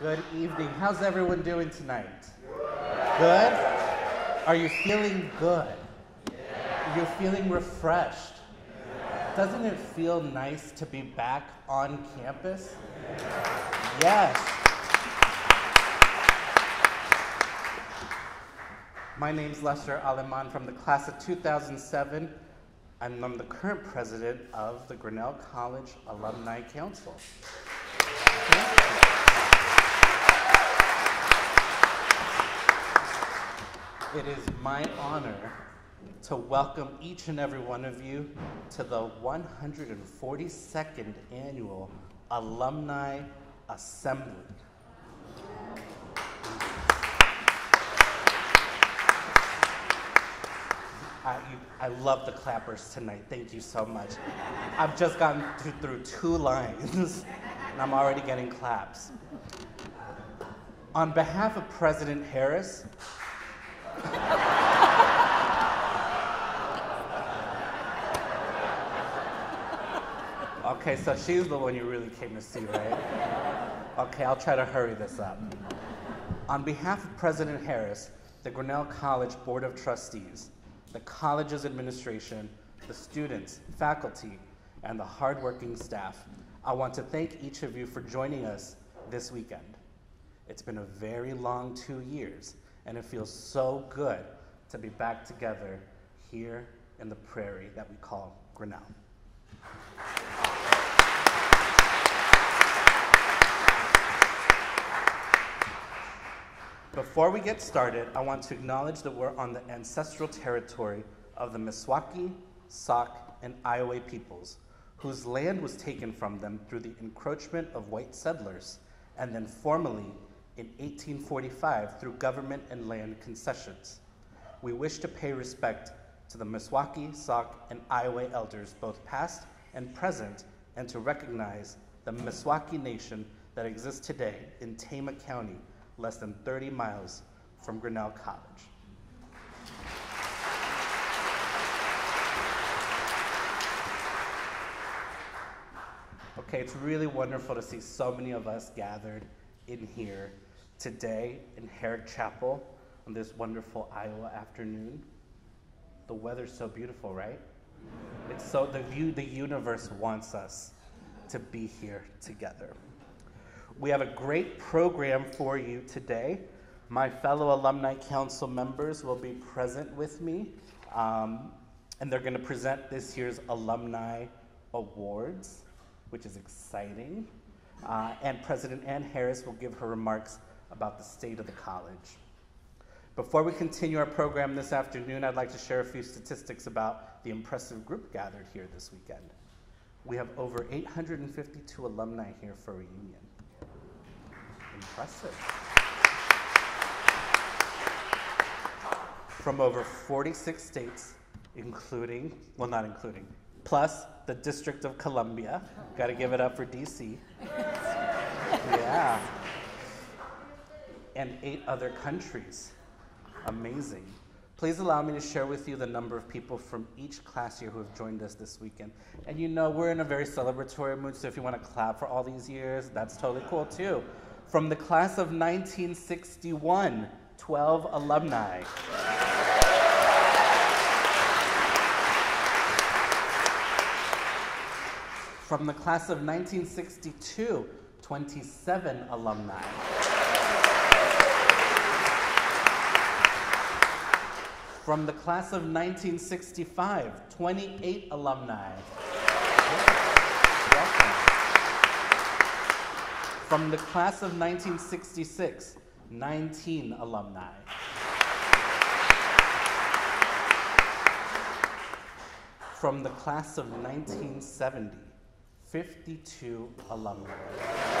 Good evening. How's everyone doing tonight? Good? Are you feeling good? You're feeling refreshed? Doesn't it feel nice to be back on campus? Yes. My name's Lester Aleman from the class of 2007, and I'm the current president of the Grinnell College Alumni Council. It is my honor to welcome each and every one of you to the 142nd Annual Alumni Assembly. I, I love the clappers tonight. Thank you so much. I've just gotten to, through two lines and I'm already getting claps. On behalf of President Harris, okay, so she's the one you really came to see, right? Okay, I'll try to hurry this up. On behalf of President Harris, the Grinnell College Board of Trustees, the college's administration, the students, faculty, and the hardworking staff, I want to thank each of you for joining us this weekend. It's been a very long two years, and it feels so good to be back together here in the prairie that we call Grinnell. Before we get started, I want to acknowledge that we're on the ancestral territory of the Meskwaki, Sauk, and Iowa peoples, whose land was taken from them through the encroachment of white settlers, and then formally in 1845 through government and land concessions. We wish to pay respect to the Meskwaki, Sauk, and Iowa elders, both past and present, and to recognize the Meskwaki Nation that exists today in Tama County, less than 30 miles from Grinnell College. Okay, it's really wonderful to see so many of us gathered in here today in Herrick Chapel on this wonderful Iowa afternoon. The weather's so beautiful, right? It's so the view the universe wants us to be here together. We have a great program for you today. My fellow alumni council members will be present with me, um, and they're going to present this year's alumni awards, which is exciting. Uh, and President Anne Harris will give her remarks about the state of the college. Before we continue our program this afternoon, I'd like to share a few statistics about the impressive group gathered here this weekend. We have over 852 alumni here for reunion. Impressive. From over 46 states, including, well, not including, plus the District of Columbia. Got to give it up for DC. yeah. And eight other countries. Amazing. Please allow me to share with you the number of people from each class here who have joined us this weekend. And you know, we're in a very celebratory mood, so if you want to clap for all these years, that's totally cool too. From the class of 1961, 12 alumni. From the class of 1962, 27 alumni. From the class of 1965, 28 alumni. From the class of 1966, 19 alumni. From the class of 1970, 52 alumni.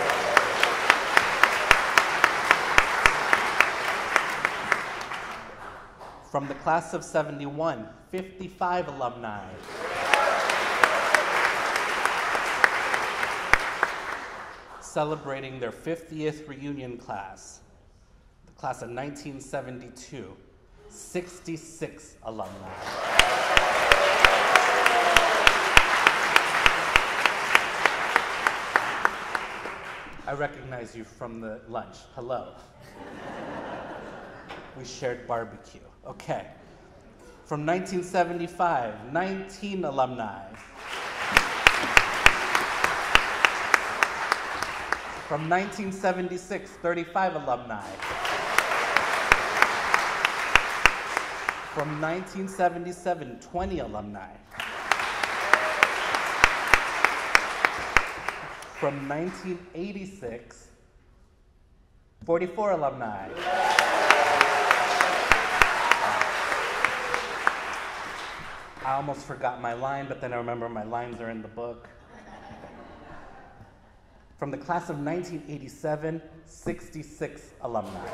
From the class of 71, 55 alumni. Celebrating their 50th reunion class, the class of 1972, 66 alumni. I recognize you from the lunch. Hello. we shared barbecue. Okay. From 1975, 19 alumni. From 1976, 35 alumni. From 1977, 20 alumni. From 1986, 44 alumni. I almost forgot my line, but then I remember my lines are in the book. From the class of 1987, 66 alumni.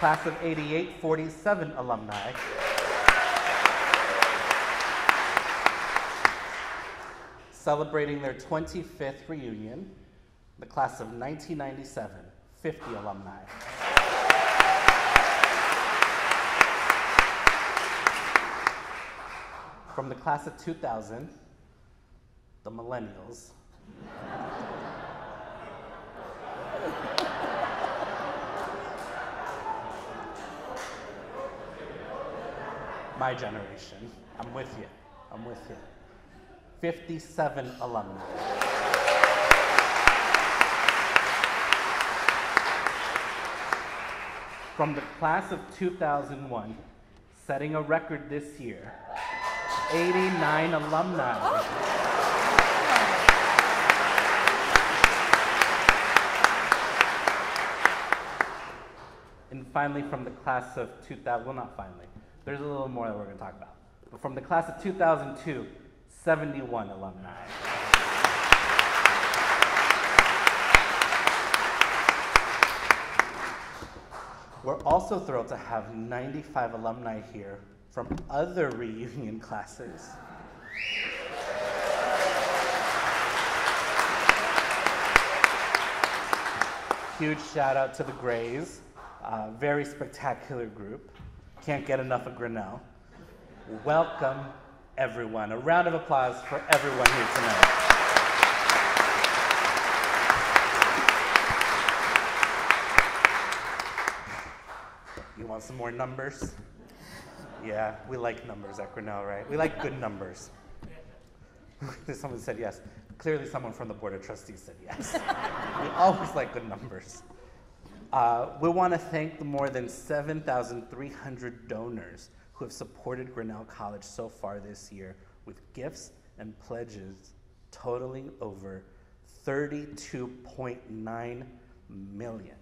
Class of 88, 47 alumni. Celebrating their 25th reunion, the class of 1997, 50 alumni. From the class of 2000, the millennials. My generation. I'm with you. I'm with you. 57 alumni. From the class of 2001, setting a record this year, 89 alumni. And finally, from the class of 2000, well, not finally, there's a little more that we're going to talk about. But from the class of 2002, 71 alumni. We're also thrilled to have 95 alumni here from other reunion classes. Huge shout out to the Grays, very spectacular group. Can't get enough of Grinnell. Welcome, everyone. A round of applause for everyone here tonight. You want some more numbers? Yeah, we like numbers at Grinnell, right? We like good numbers. someone said yes. Clearly, someone from the Board of Trustees said yes. we always like good numbers. Uh, we want to thank the more than 7,300 donors who have supported Grinnell College so far this year with gifts and pledges totaling over 32.9 million.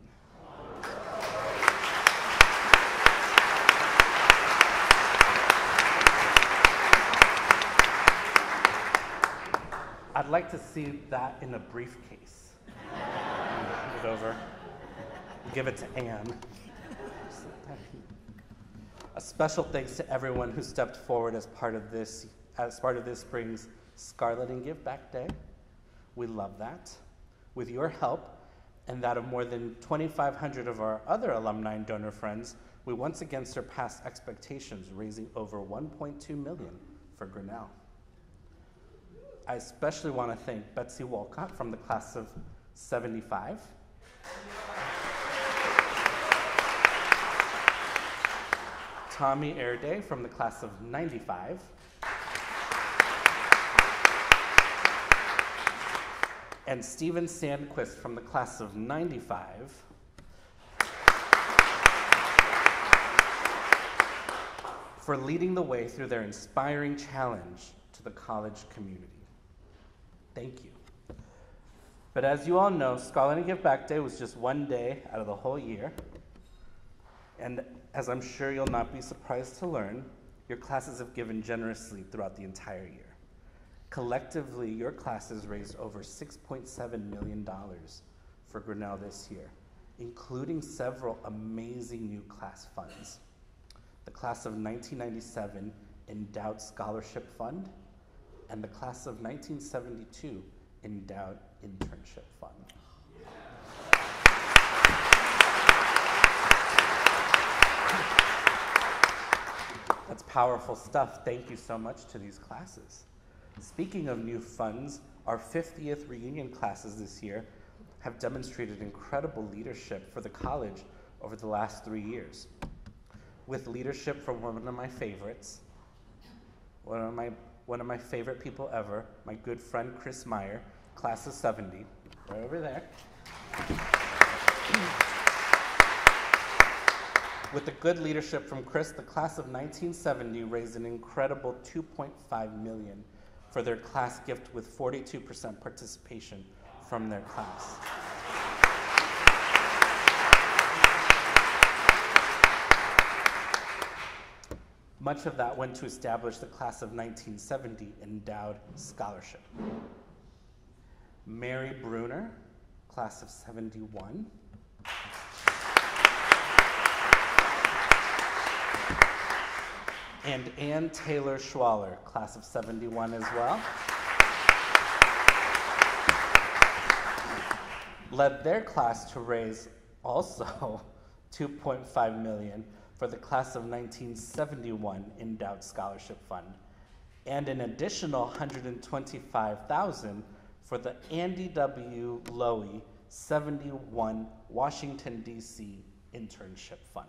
I'd like to see that in a briefcase. Hand it over. Give it to Anne. A special thanks to everyone who stepped forward as part of this, as part of this spring's Scarlet and Give Back Day. We love that. With your help and that of more than 2,500 of our other alumni and donor friends, we once again surpassed expectations, raising over 1.2 million for Grinnell. I especially want to thank Betsy Walcott from the class of 75. Tommy Airday from the class of 95. And Steven Sandquist from the class of 95. For leading the way through their inspiring challenge to the college community. Thank you. But as you all know, and Give Back Day was just one day out of the whole year. And as I'm sure you'll not be surprised to learn, your classes have given generously throughout the entire year. Collectively, your classes raised over $6.7 million for Grinnell this year, including several amazing new class funds. The class of 1997 Endowed Scholarship Fund and the class of 1972 Endowed Internship Fund. That's powerful stuff. Thank you so much to these classes. Speaking of new funds, our 50th reunion classes this year have demonstrated incredible leadership for the college over the last three years. With leadership from one of my favorites, one of my, one of my favorite people ever, my good friend Chris Meyer, class of 70, right over there. With the good leadership from Chris, the class of 1970 raised an incredible 2.5 million for their class gift with 42% participation from their class. Much of that went to establish the class of 1970 endowed scholarship. Mary Bruner, class of 71. And Ann Taylor Schwaller, class of 71 as well. Led their class to raise also 2.5 million for the class of 1971 Endowed Scholarship Fund, and an additional 125,000 for the Andy W. Lowy 71 Washington, D.C. Internship Fund.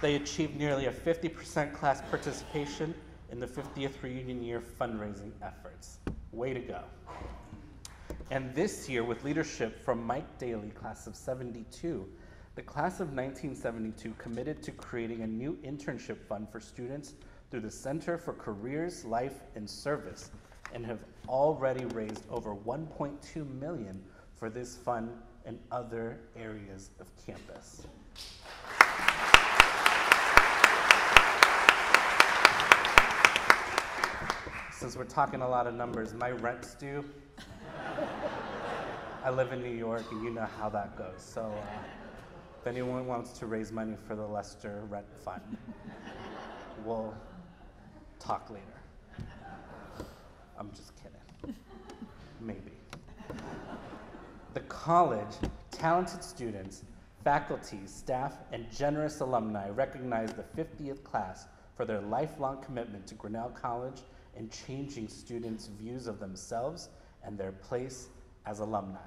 They achieved nearly a 50% class participation in the 50th reunion year fundraising efforts. Way to go. And this year, with leadership from Mike Daly, class of 72, the class of 1972 committed to creating a new internship fund for students through the Center for Careers, Life, and Service, and have already raised over 1.2 million for this fund and other areas of campus. Since we're talking a lot of numbers, my rent's due. I live in New York, and you know how that goes. So, uh, if anyone wants to raise money for the Lester Rent Fund, we'll talk later. I'm just kidding. Maybe. The college, talented students, faculty, staff, and generous alumni recognize the 50th class for their lifelong commitment to Grinnell College and changing students' views of themselves and their place as alumni.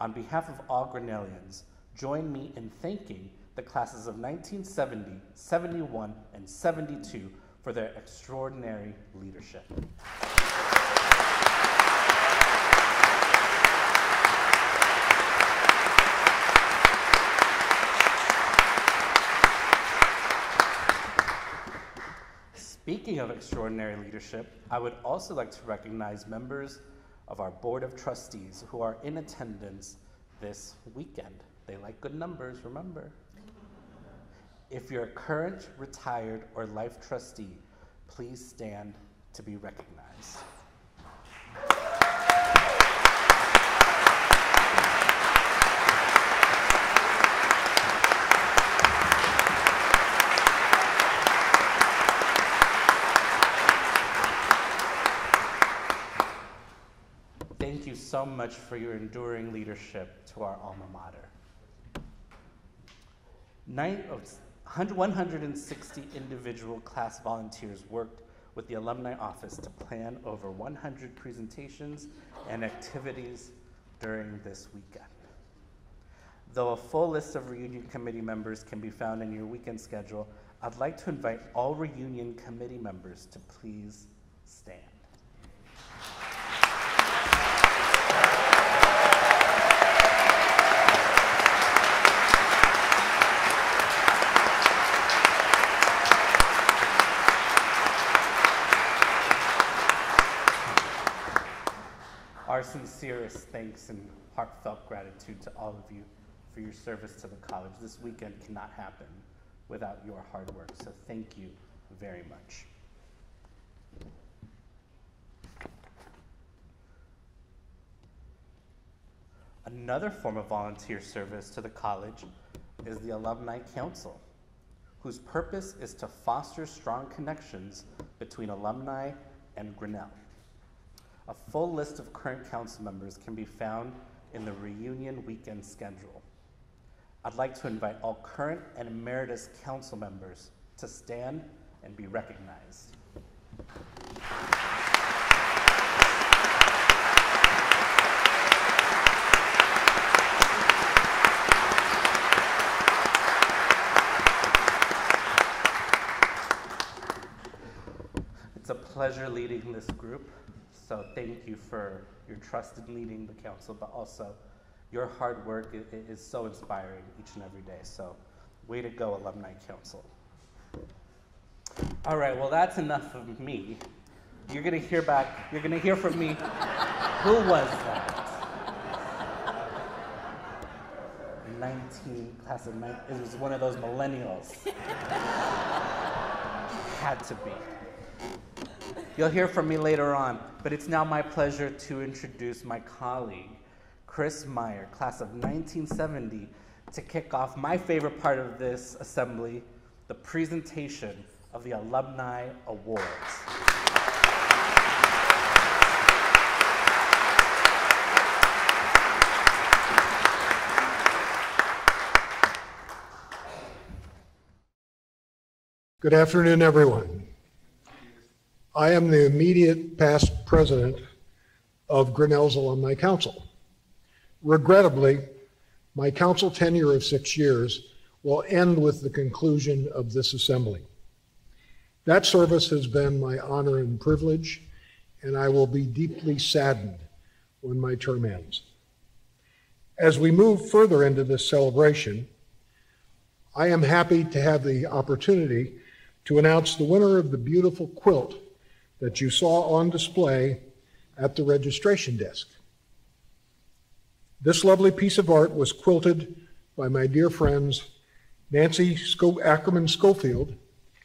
On behalf of all Grinnellians, join me in thanking the classes of 1970, 71, and 72 for their extraordinary leadership. Speaking of extraordinary leadership, I would also like to recognize members of our Board of Trustees who are in attendance this weekend. They like good numbers, remember. If you're a current, retired, or life trustee, please stand to be recognized. Thank you so much for your enduring leadership to our alma mater. Nine, oh, 160 individual class volunteers worked with the Alumni Office to plan over 100 presentations and activities during this weekend. Though a full list of reunion committee members can be found in your weekend schedule, I'd like to invite all reunion committee members to please stand. Our sincerest thanks and heartfelt gratitude to all of you for your service to the college. This weekend cannot happen without your hard work, so thank you very much. Another form of volunteer service to the college is the Alumni Council, whose purpose is to foster strong connections between alumni and Grinnell. A full list of current council members can be found in the reunion weekend schedule. I'd like to invite all current and emeritus council members to stand and be recognized. It's a pleasure leading this group, so thank you for your trust in leading the council, but also your hard work is so inspiring each and every day. So, way to go, Alumni Council. All right, well, that's enough of me. You're gonna hear back, you're gonna hear from me. Who was that? 19, class of 19, it was one of those millennials. Had to be. You'll hear from me later on, but it's now my pleasure to introduce my colleague, Chris Meyer, class of 1970, to kick off my favorite part of this assembly, the presentation of the Alumni Awards. Good afternoon, everyone. I am the immediate past president of Grinnell's Alumni Council. Regrettably, my council tenure of six years will end with the conclusion of this assembly. That service has been my honor and privilege, and I will be deeply saddened when my term ends. As we move further into this celebration, I am happy to have the opportunity to announce the winner of the beautiful quilt that you saw on display at the registration desk. This lovely piece of art was quilted by my dear friends Nancy Sco- Ackerman Schofield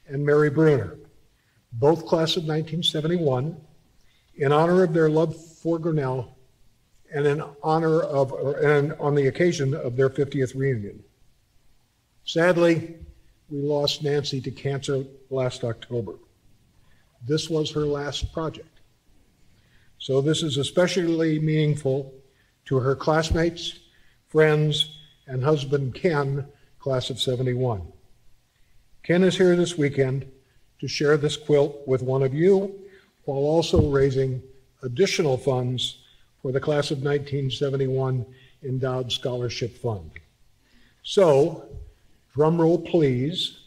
and Mary Bruner, both class of 1971, in honor of their love for Grinnell and in honor of, and on the occasion of their 50th reunion. Sadly, we lost Nancy to cancer last October. This was her last project. So this is especially meaningful to her classmates, friends, and husband Ken, class of 71. Ken is here this weekend to share this quilt with one of you while also raising additional funds for the class of 1971 Endowed Scholarship Fund. So, drum roll please.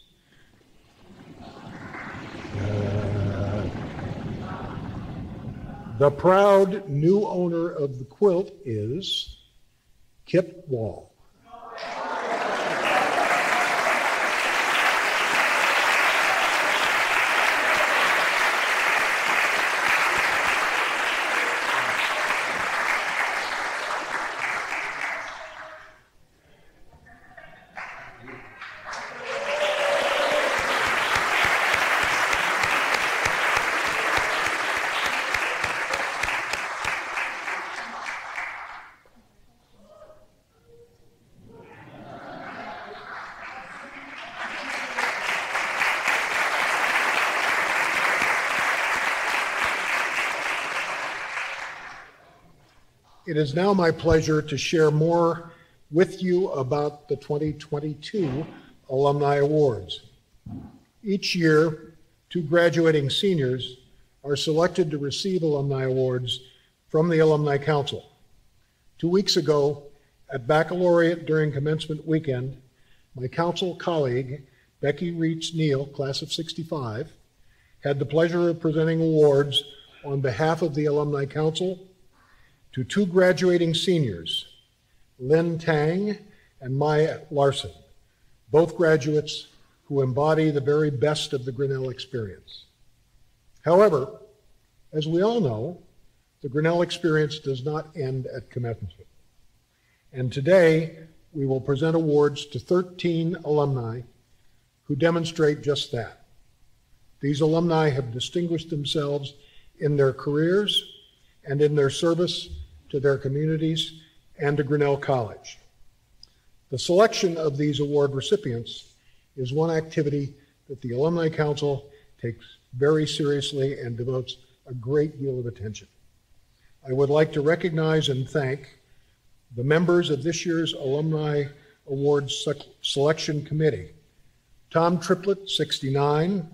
The proud new owner of the quilt is Kip Wall. It is now my pleasure to share more with you about the 2022 Alumni Awards. Each year, two graduating seniors are selected to receive alumni awards from the Alumni Council. Two weeks ago, at baccalaureate during commencement weekend, my council colleague, Becky Reitz Neal, class of 65, had the pleasure of presenting awards on behalf of the Alumni Council to two graduating seniors, Lynn Tang and Maya Larson, both graduates who embody the very best of the Grinnell experience. However, as we all know, the Grinnell experience does not end at commencement. And today, we will present awards to 13 alumni who demonstrate just that. These alumni have distinguished themselves in their careers and in their service to their communities and to Grinnell College. The selection of these award recipients is one activity that the Alumni Council takes very seriously and devotes a great deal of attention. I would like to recognize and thank the members of this year's Alumni Awards Selection Committee. Tom Triplett, 69,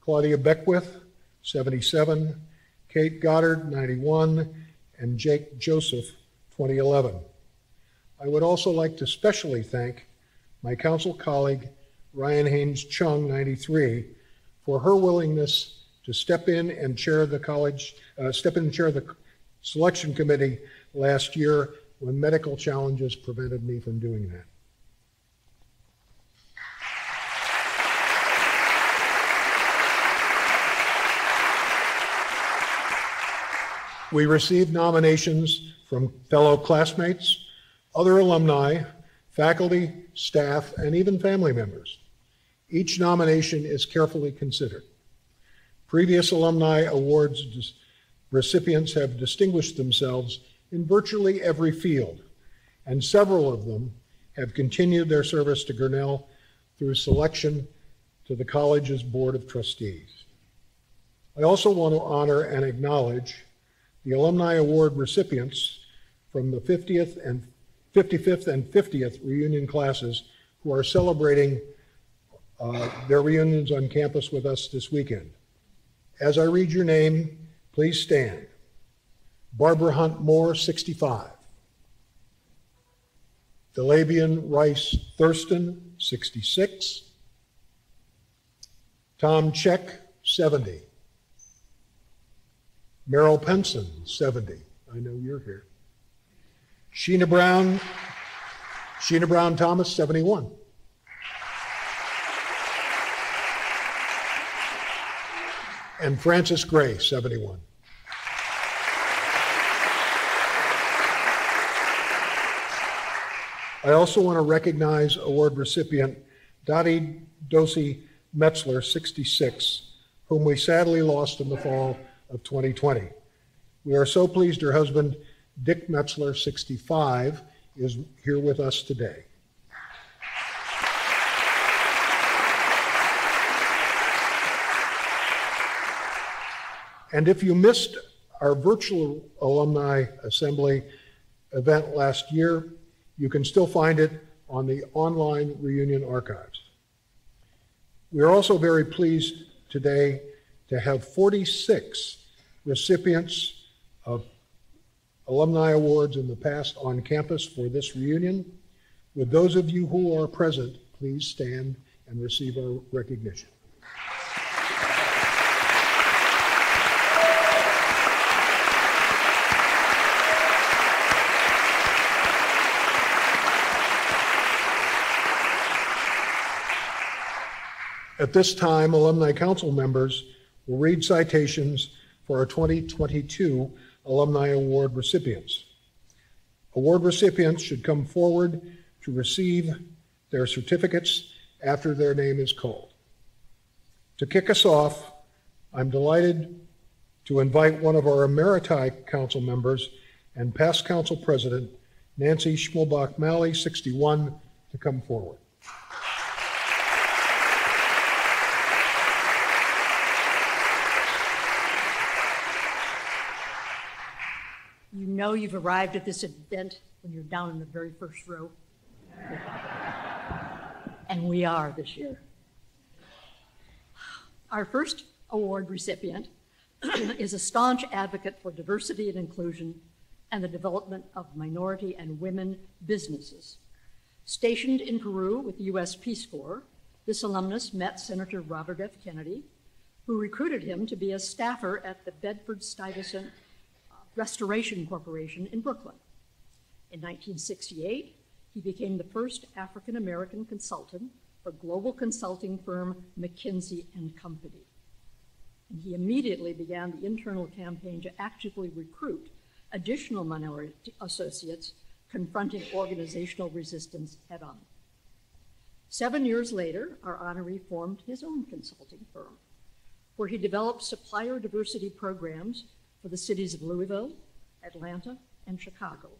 Claudia Beckwith, 77, Kate Goddard, 91, and Jake Joseph, 2011. I would also like to specially thank my council colleague, Ryan Haynes Chung, 93, for her willingness to step in and chair the college, uh, step in and chair the selection committee last year when medical challenges prevented me from doing that. We received nominations from fellow classmates, other alumni, faculty, staff, and even family members. Each nomination is carefully considered. Previous alumni awards recipients have distinguished themselves in virtually every field, and several of them have continued their service to Grinnell through selection to the college's Board of Trustees. I also want to honor and acknowledge the Alumni Award recipients from the 50th and 55th and 50th reunion classes who are celebrating uh, their reunions on campus with us this weekend. As I read your name, please stand. Barbara Hunt Moore, 65. Delabian Rice Thurston, 66. Tom Cech, 70. Merrill Penson, 70. I know you're here. Sheena Brown, Sheena Brown Thomas, 71. And Francis Gray, 71. I also want to recognize award recipient Dottie Dosey Metzler, 66, whom we sadly lost in the fall of 2020. We are so pleased her husband, Dick Metzler, 65, is here with us today. And if you missed our virtual alumni assembly event last year, you can still find it on the online reunion archives. We are also very pleased today to have 46 recipients of alumni awards in the past on campus for this reunion. Would those of you who are present please stand and receive our recognition? At this time, Alumni Council members will read citations for our 2022 Alumni Award recipients. Award recipients should come forward to receive their certificates after their name is called. To kick us off, I'm delighted to invite one of our Emeriti Council members and past Council President, Nancy Schmolbach Malley, 61, to come forward. You know you've arrived at this event when you're down in the very first row. and we are this year. Our first award recipient is a staunch advocate for diversity and inclusion and the development of minority and women businesses. Stationed in Peru with the U.S. Peace Corps, this alumnus met Senator Robert F. Kennedy, who recruited him to be a staffer at the Bedford Stuyvesant Restoration Corporation in Brooklyn. In 1968, he became the first African American consultant for global consulting firm McKinsey and Company. And he immediately began the internal campaign to actively recruit additional minority associates confronting organizational resistance head on. Seven years later, our honoree formed his own consulting firm, where he developed supplier diversity programs for the cities of Louisville, Atlanta, and Chicago,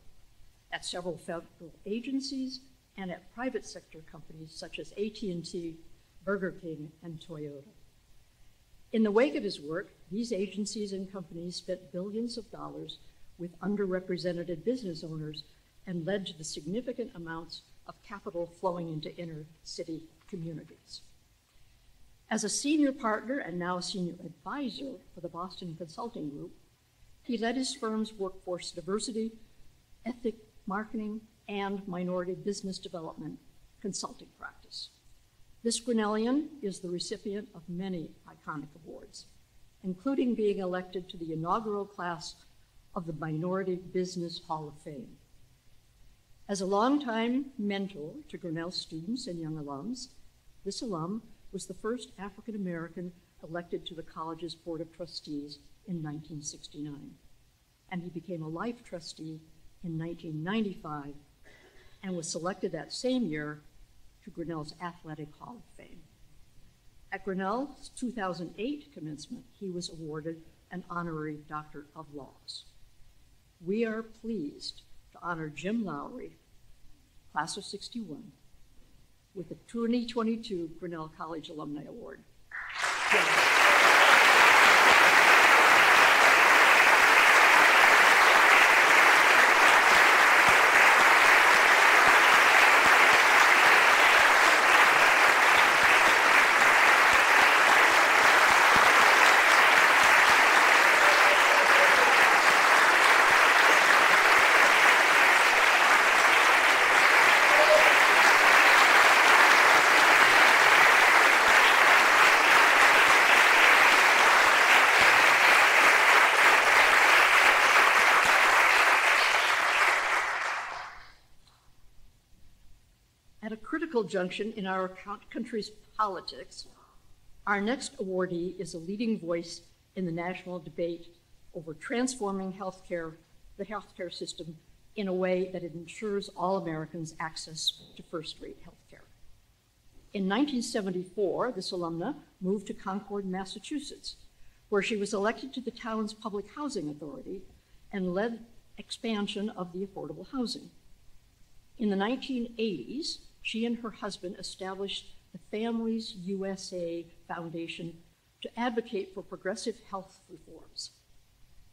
at several federal agencies and at private sector companies such as AT&T, Burger King, and Toyota. In the wake of his work, these agencies and companies spent billions of dollars with underrepresented business owners and led to the significant amounts of capital flowing into inner city communities. As a senior partner and now senior advisor for the Boston Consulting Group, he led his firm's workforce diversity, ethic marketing, and minority business development consulting practice. This Grinnellian is the recipient of many iconic awards, including being elected to the inaugural class of the Minority Business Hall of Fame. As a longtime mentor to Grinnell students and young alums, this alum was the first African American elected to the college's Board of Trustees in 1969, and he became a life trustee in 1995 and was selected that same year to Grinnell's Athletic Hall of Fame. At Grinnell's 2008 commencement, he was awarded an honorary Doctor of Laws. We are pleased to honor Jim Lowry, class of 61, with the 2022 Grinnell College Alumni Award. At a critical junction in our country's politics, our next awardee is a leading voice in the national debate over transforming healthcare, the healthcare system in a way that it ensures all Americans access to first-rate healthcare. In 1974, this alumna moved to Concord, Massachusetts, where she was elected to the town's public housing authority and led expansion of the affordable housing. In the 1980s, she and her husband established the Families USA Foundation to advocate for progressive health reforms.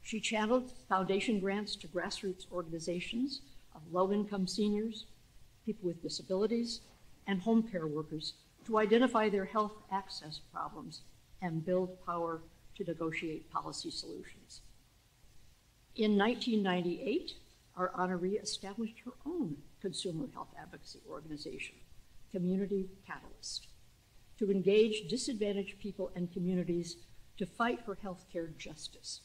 She channeled foundation grants to grassroots organizations of low income seniors, people with disabilities, and home care workers to identify their health access problems and build power to negotiate policy solutions. In 1998, our honoree established her own consumer health advocacy organization, Community Catalyst, to engage disadvantaged people and communities to fight for healthcare justice.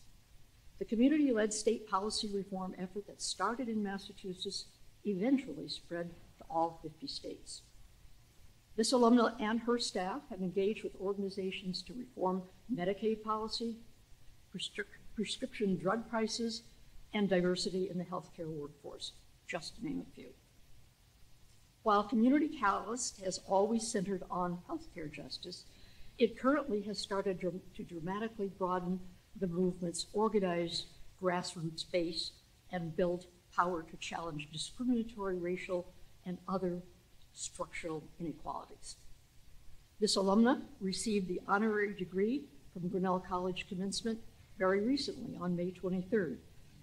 The community led state policy reform effort that started in Massachusetts eventually spread to all 50 states. This alumna and her staff have engaged with organizations to reform Medicaid policy, prescrip- prescription drug prices, and diversity in the healthcare workforce, just to name a few. While Community Catalyst has always centered on healthcare justice, it currently has started to dramatically broaden the movement's organized grassroots base and build power to challenge discriminatory racial and other structural inequalities. This alumna received the honorary degree from Grinnell College commencement very recently on May 23rd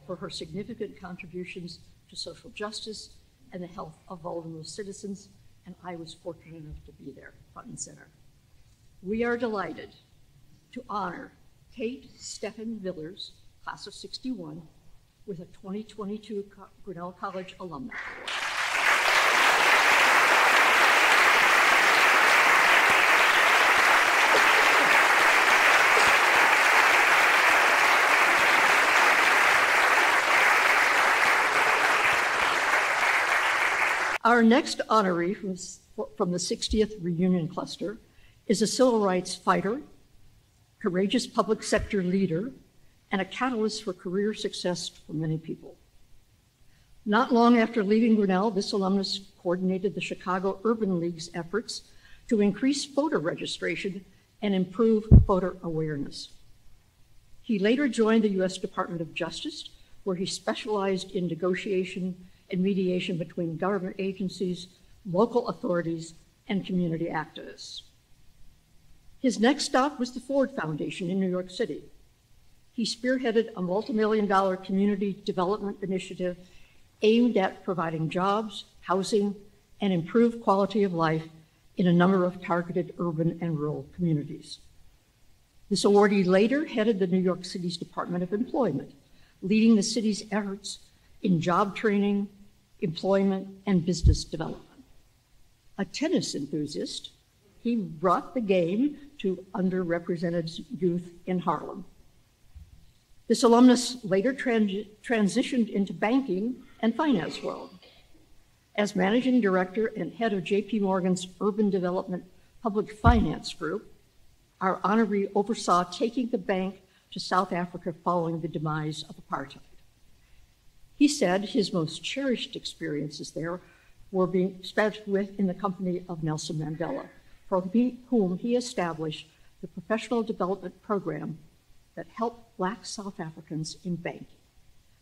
for her significant contributions to social justice and the health of vulnerable citizens, and I was fortunate enough to be there, front and center. We are delighted to honor Kate Stephan Villers, class of 61, with a 2022 Grinnell College Alumni Award. Our next honoree from, from the 60th Reunion Cluster is a civil rights fighter, courageous public sector leader, and a catalyst for career success for many people. Not long after leaving Grinnell, this alumnus coordinated the Chicago Urban League's efforts to increase voter registration and improve voter awareness. He later joined the U.S. Department of Justice, where he specialized in negotiation and mediation between government agencies, local authorities, and community activists. His next stop was the Ford Foundation in New York City. He spearheaded a multimillion dollar community development initiative aimed at providing jobs, housing, and improved quality of life in a number of targeted urban and rural communities. This awardee later headed the New York City's Department of Employment, leading the city's efforts in job training, employment, and business development. A tennis enthusiast, he brought the game to underrepresented youth in Harlem. This alumnus later trans- transitioned into banking and finance world. As managing director and head of JP Morgan's Urban Development Public Finance Group, our honoree oversaw taking the bank to South Africa following the demise of apartheid. He said his most cherished experiences there were being spent with in the company of Nelson Mandela, for whom he established the professional development program that helped black South Africans in banking,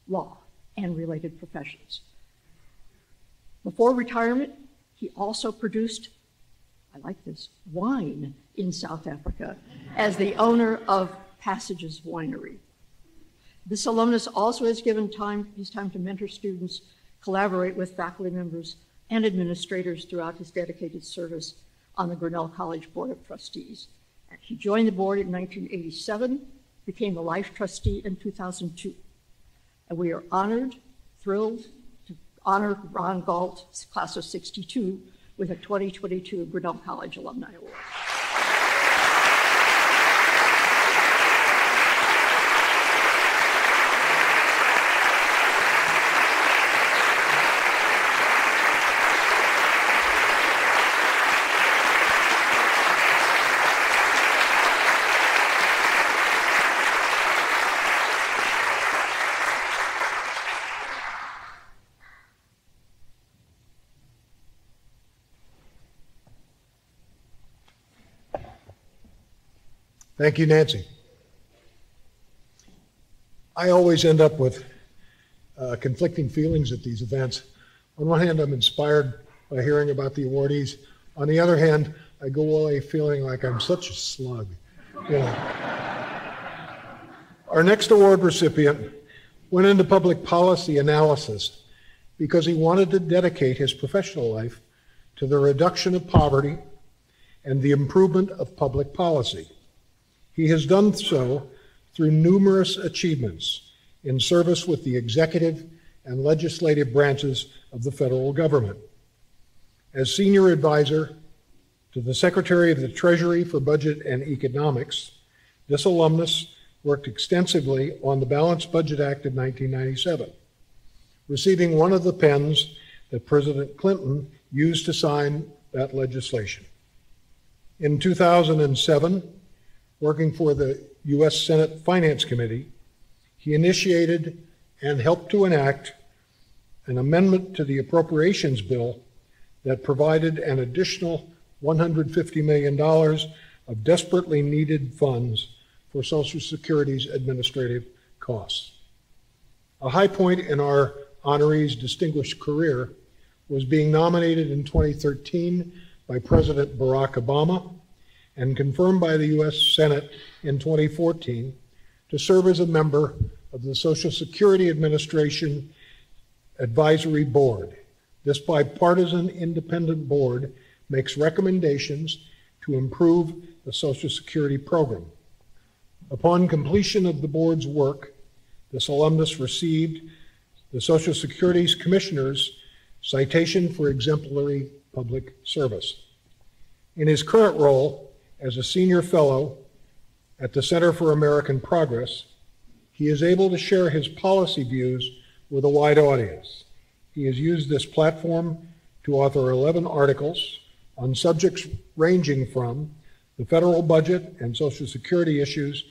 law, and related professions. Before retirement, he also produced, I like this, wine in South Africa as the owner of Passages Winery. This alumnus also has given time, his time to mentor students, collaborate with faculty members and administrators throughout his dedicated service on the Grinnell College Board of Trustees. He joined the board in 1987, became a life trustee in 2002. And we are honored, thrilled to honor Ron Gault, class of 62, with a 2022 Grinnell College Alumni Award. Thank you, Nancy. I always end up with uh, conflicting feelings at these events. On one hand, I'm inspired by hearing about the awardees. On the other hand, I go away feeling like I'm such a slug. You know. Our next award recipient went into public policy analysis because he wanted to dedicate his professional life to the reduction of poverty and the improvement of public policy. He has done so through numerous achievements in service with the executive and legislative branches of the federal government. As senior advisor to the Secretary of the Treasury for Budget and Economics, this alumnus worked extensively on the Balanced Budget Act of 1997, receiving one of the pens that President Clinton used to sign that legislation. In 2007, working for the U.S. Senate Finance Committee, he initiated and helped to enact an amendment to the appropriations bill that provided an additional $150 million of desperately needed funds for Social Security's administrative costs. A high point in our honoree's distinguished career was being nominated in 2013 by President Barack Obama and confirmed by the U.S. Senate in 2014 to serve as a member of the Social Security Administration Advisory Board. This bipartisan independent board makes recommendations to improve the Social Security program. Upon completion of the board's work, this alumnus received the Social Security's Commissioner's Citation for Exemplary Public Service. In his current role, as a senior fellow at the Center for American Progress, he is able to share his policy views with a wide audience. He has used this platform to author 11 articles on subjects ranging from the federal budget and Social Security issues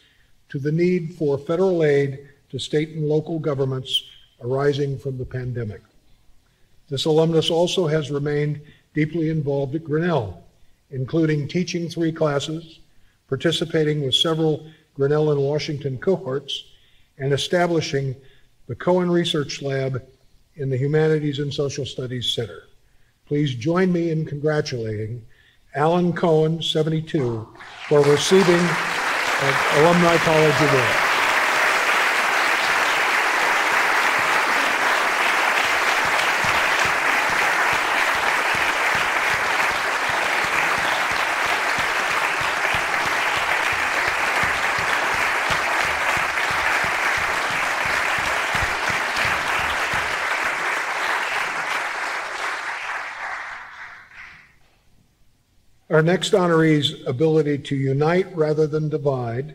to the need for federal aid to state and local governments arising from the pandemic. This alumnus also has remained deeply involved at Grinnell including teaching three classes, participating with several Grinnell and Washington cohorts, and establishing the Cohen Research Lab in the Humanities and Social Studies Center. Please join me in congratulating Alan Cohen, 72, for receiving an Alumni College Award. Our next honoree's ability to unite rather than divide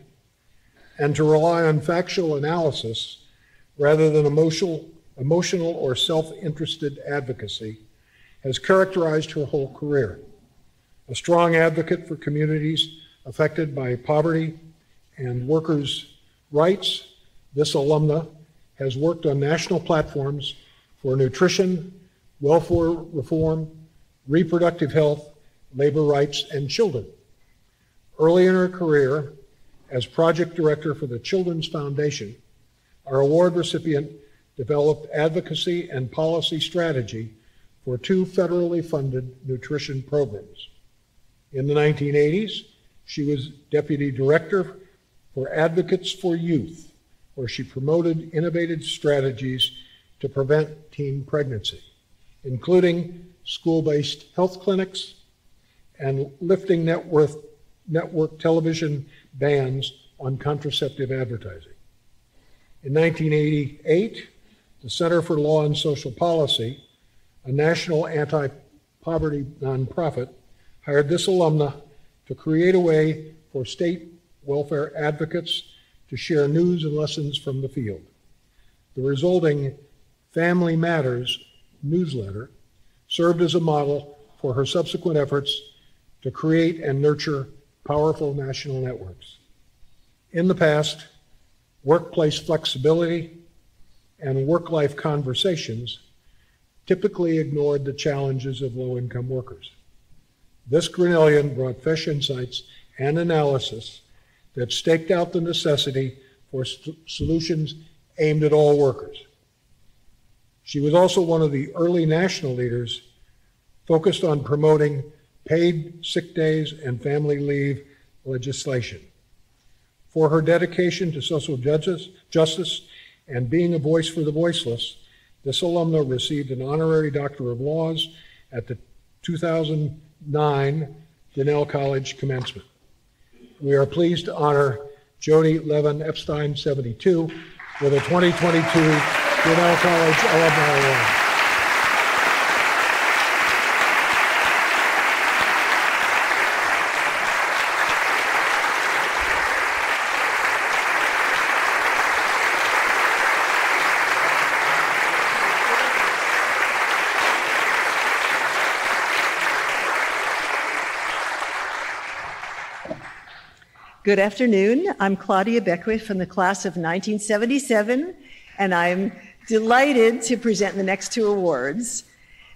and to rely on factual analysis rather than emotional, emotional or self-interested advocacy has characterized her whole career. A strong advocate for communities affected by poverty and workers' rights, this alumna has worked on national platforms for nutrition, welfare reform, reproductive health, labor rights, and children. Early in her career, as project director for the Children's Foundation, our award recipient developed advocacy and policy strategy for two federally funded nutrition programs. In the 1980s, she was deputy director for Advocates for Youth, where she promoted innovative strategies to prevent teen pregnancy, including school-based health clinics and lifting network, network television bans on contraceptive advertising. In 1988, the Center for Law and Social Policy, a national anti-poverty nonprofit, hired this alumna to create a way for state welfare advocates to share news and lessons from the field. The resulting Family Matters newsletter served as a model for her subsequent efforts to create and nurture powerful national networks. In the past, workplace flexibility and work-life conversations typically ignored the challenges of low-income workers. This Grinnellian brought fresh insights and analysis that staked out the necessity for solutions aimed at all workers. She was also one of the early national leaders focused on promoting paid sick days and family leave legislation. For her dedication to social justice, and being a voice for the voiceless, this alumna received an honorary Doctor of Laws at the 2009 Grinnell College commencement. We are pleased to honor Jodie Levin-Epstein, 72, with a 2022 Grinnell College Alumni Award. Good afternoon. I'm Claudia Beckwith from the class of 1977, and I'm delighted to present the next two awards.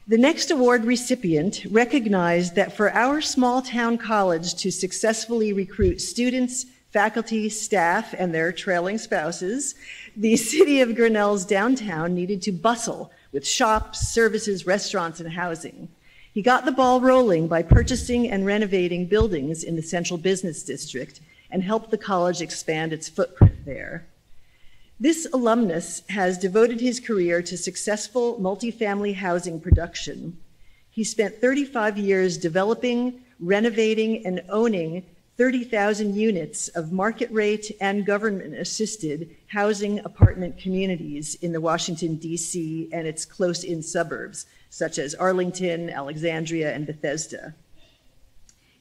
The next award recipient recognized that for our small town college to successfully recruit students, faculty, staff, and their trailing spouses, the city of Grinnell's downtown needed to bustle with shops, services, restaurants, and housing. He got the ball rolling by purchasing and renovating buildings in the central business district and helped the college expand its footprint there. This alumnus has devoted his career to successful multifamily housing production. He spent 35 years developing, renovating, and owning 30,000 units of market rate and government assisted housing apartment communities in the Washington, D.C. and its close in suburbs, such as Arlington, Alexandria, and Bethesda.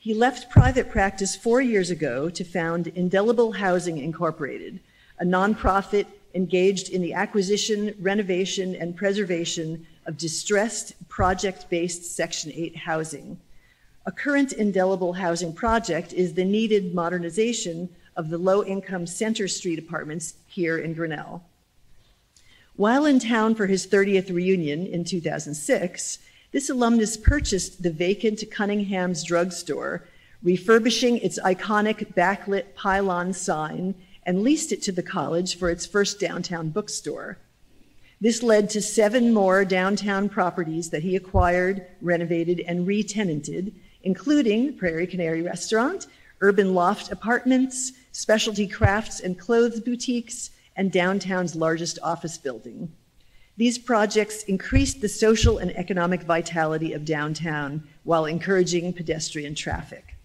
He left private practice four years ago to found Indelible Housing Incorporated, a nonprofit engaged in the acquisition, renovation, and preservation of distressed project based Section 8 housing. A current indelible housing project is the needed modernization of the low income Center Street apartments here in Grinnell. While in town for his 30th reunion in 2006, this alumnus purchased the vacant Cunningham's drugstore, refurbishing its iconic backlit pylon sign, and leased it to the college for its first downtown bookstore. This led to seven more downtown properties that he acquired, renovated, and re-tenanted, including Prairie Canary Restaurant, Urban Loft Apartments, specialty crafts and clothes boutiques, and downtown's largest office building. These projects increased the social and economic vitality of downtown while encouraging pedestrian traffic.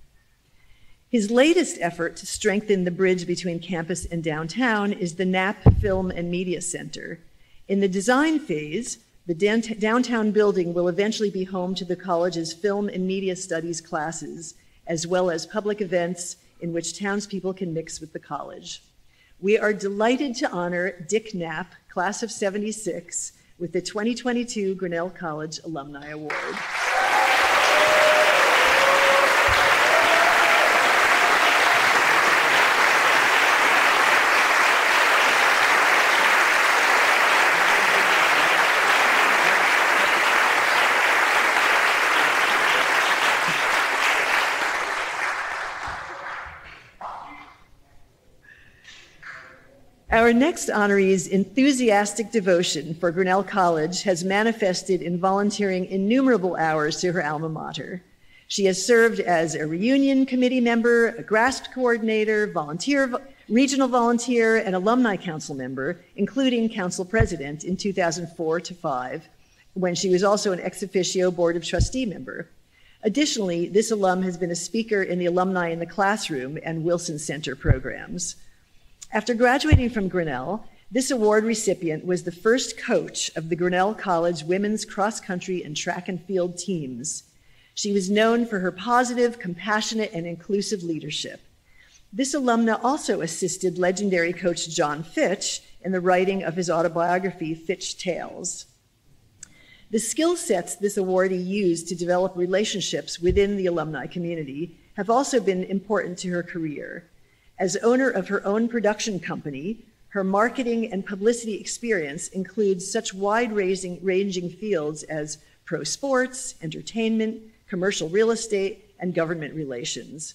His latest effort to strengthen the bridge between campus and downtown is the Knapp Film and Media Center. In the design phase, the downtown building will eventually be home to the college's film and media studies classes as well as public events in which townspeople can mix with the college. We are delighted to honor Dick Knapp, class of 76, with the 2022 Grinnell College Alumni Award. Our next honoree's enthusiastic devotion for Grinnell College has manifested in volunteering innumerable hours to her alma mater. She has served as a reunion committee member, a GRASP coordinator, volunteer, regional volunteer, and alumni council member, including council president in 2004 to 5, when she was also an ex officio board of trustee member. Additionally, this alum has been a speaker in the Alumni in the Classroom and Wilson Center programs. After graduating from Grinnell, this award recipient was the first coach of the Grinnell College women's cross country and track and field teams. She was known for her positive, compassionate, and inclusive leadership. This alumna also assisted legendary coach John Pfitsch in the writing of his autobiography, Pfitsch Tales. The skill sets this awardee used to develop relationships within the alumni community have also been important to her career. As owner of her own production company, her marketing and publicity experience includes such wide ranging fields as pro sports, entertainment, commercial real estate, and government relations.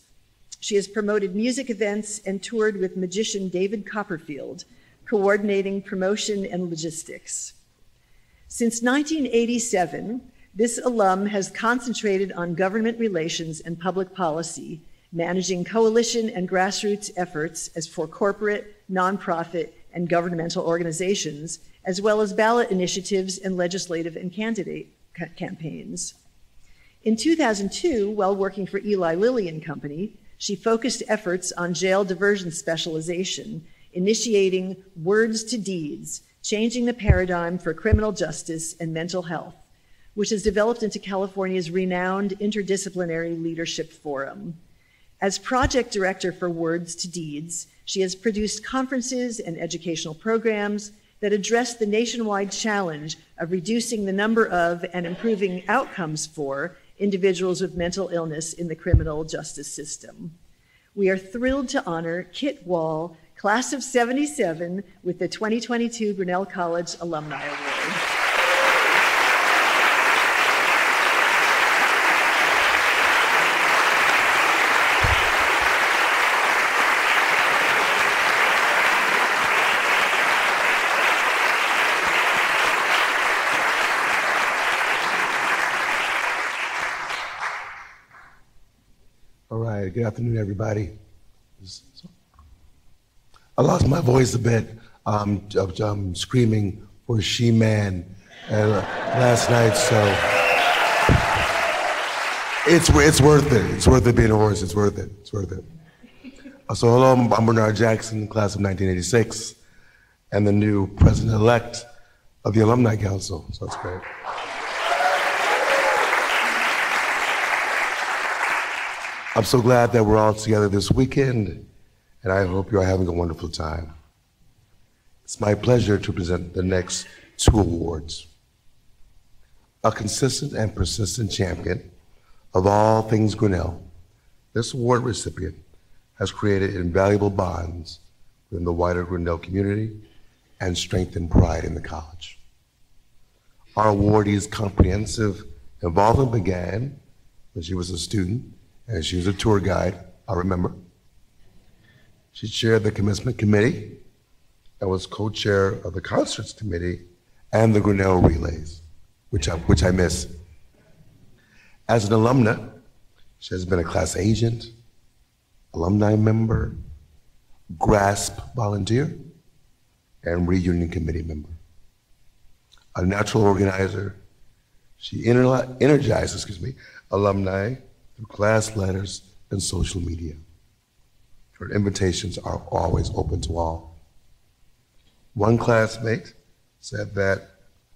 She has promoted music events and toured with magician David Copperfield, coordinating promotion and logistics. Since 1987, this alum has concentrated on government relations and public policy managing coalition and grassroots efforts as for corporate, nonprofit, and governmental organizations, as well as ballot initiatives and legislative and candidate ca- campaigns. In 2002, while working for Eli Lilly and Company, she focused efforts on jail diversion specialization, initiating Words to Deeds, changing the paradigm for criminal justice and mental health, which has developed into California's renowned interdisciplinary leadership forum. As project director for Words to Deeds, she has produced conferences and educational programs that address the nationwide challenge of reducing the number of and improving outcomes for individuals with mental illness in the criminal justice system. We are thrilled to honor Kit Wall, class of 77, with the 2022 Grinnell College Alumni Award. Good afternoon, everybody. I lost my voice a bit um, um, screaming for She Man uh, last night, so it's, it's worth it. It's worth it being a horse. It's worth it. It's worth it. Uh, so, hello, I'm Bernard Jackson, class of 1986, and the new president elect of the Alumni Council. So, that's great. I'm so glad that we're all together this weekend, and I hope you're having a wonderful time. It's my pleasure to present the next two awards. A consistent and persistent champion of all things Grinnell, this award recipient has created invaluable bonds within the wider Grinnell community and strengthened pride in the college. Our awardee's comprehensive involvement began when she was a student and she was a tour guide, I remember. She chaired the commencement committee and was co-chair of the concerts committee and the Grinnell Relays, which I, which I miss. As an alumna, she has been a class agent, alumni member, GRASP volunteer, and reunion committee member. A natural organizer, she energizes, excuse me, alumni through class letters and social media. Her invitations are always open to all. One classmate said that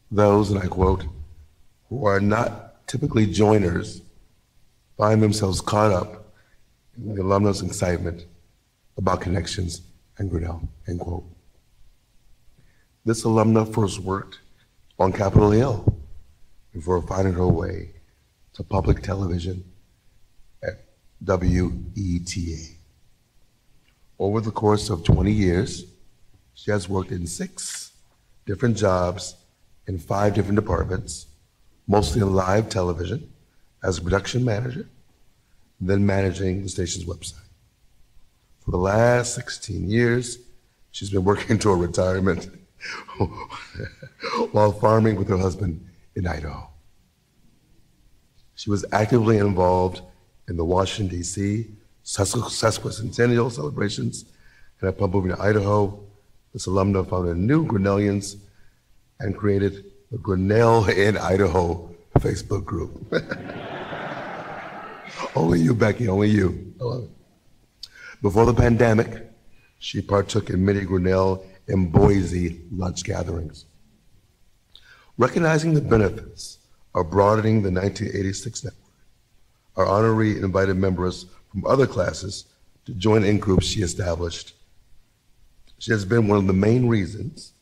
those, and I quote, who are not typically joiners find themselves caught up in the alumnus' excitement about connections and Grinnell, end quote. This alumna first worked on Capitol Hill before finding her way to public television WETA. Over the course of 20 years, she has worked in six different jobs in five different departments, mostly in live television as a production manager, then managing the station's website. For the last 16 years, she's been working toward retirement while farming with her husband in Idaho. She was actively involved in the Washington, D.C. sesquicentennial celebrations, and upon moving to Idaho, this alumna founded a new Grinnellians and created the Grinnell in Idaho Facebook group. only you, Becky, only you. I love it. Before the pandemic, she partook in many Grinnell and Boise lunch gatherings. Recognizing the benefits of broadening the 1986 network, our honoree invited members from other classes to join in groups she established. She has been one of the main reasons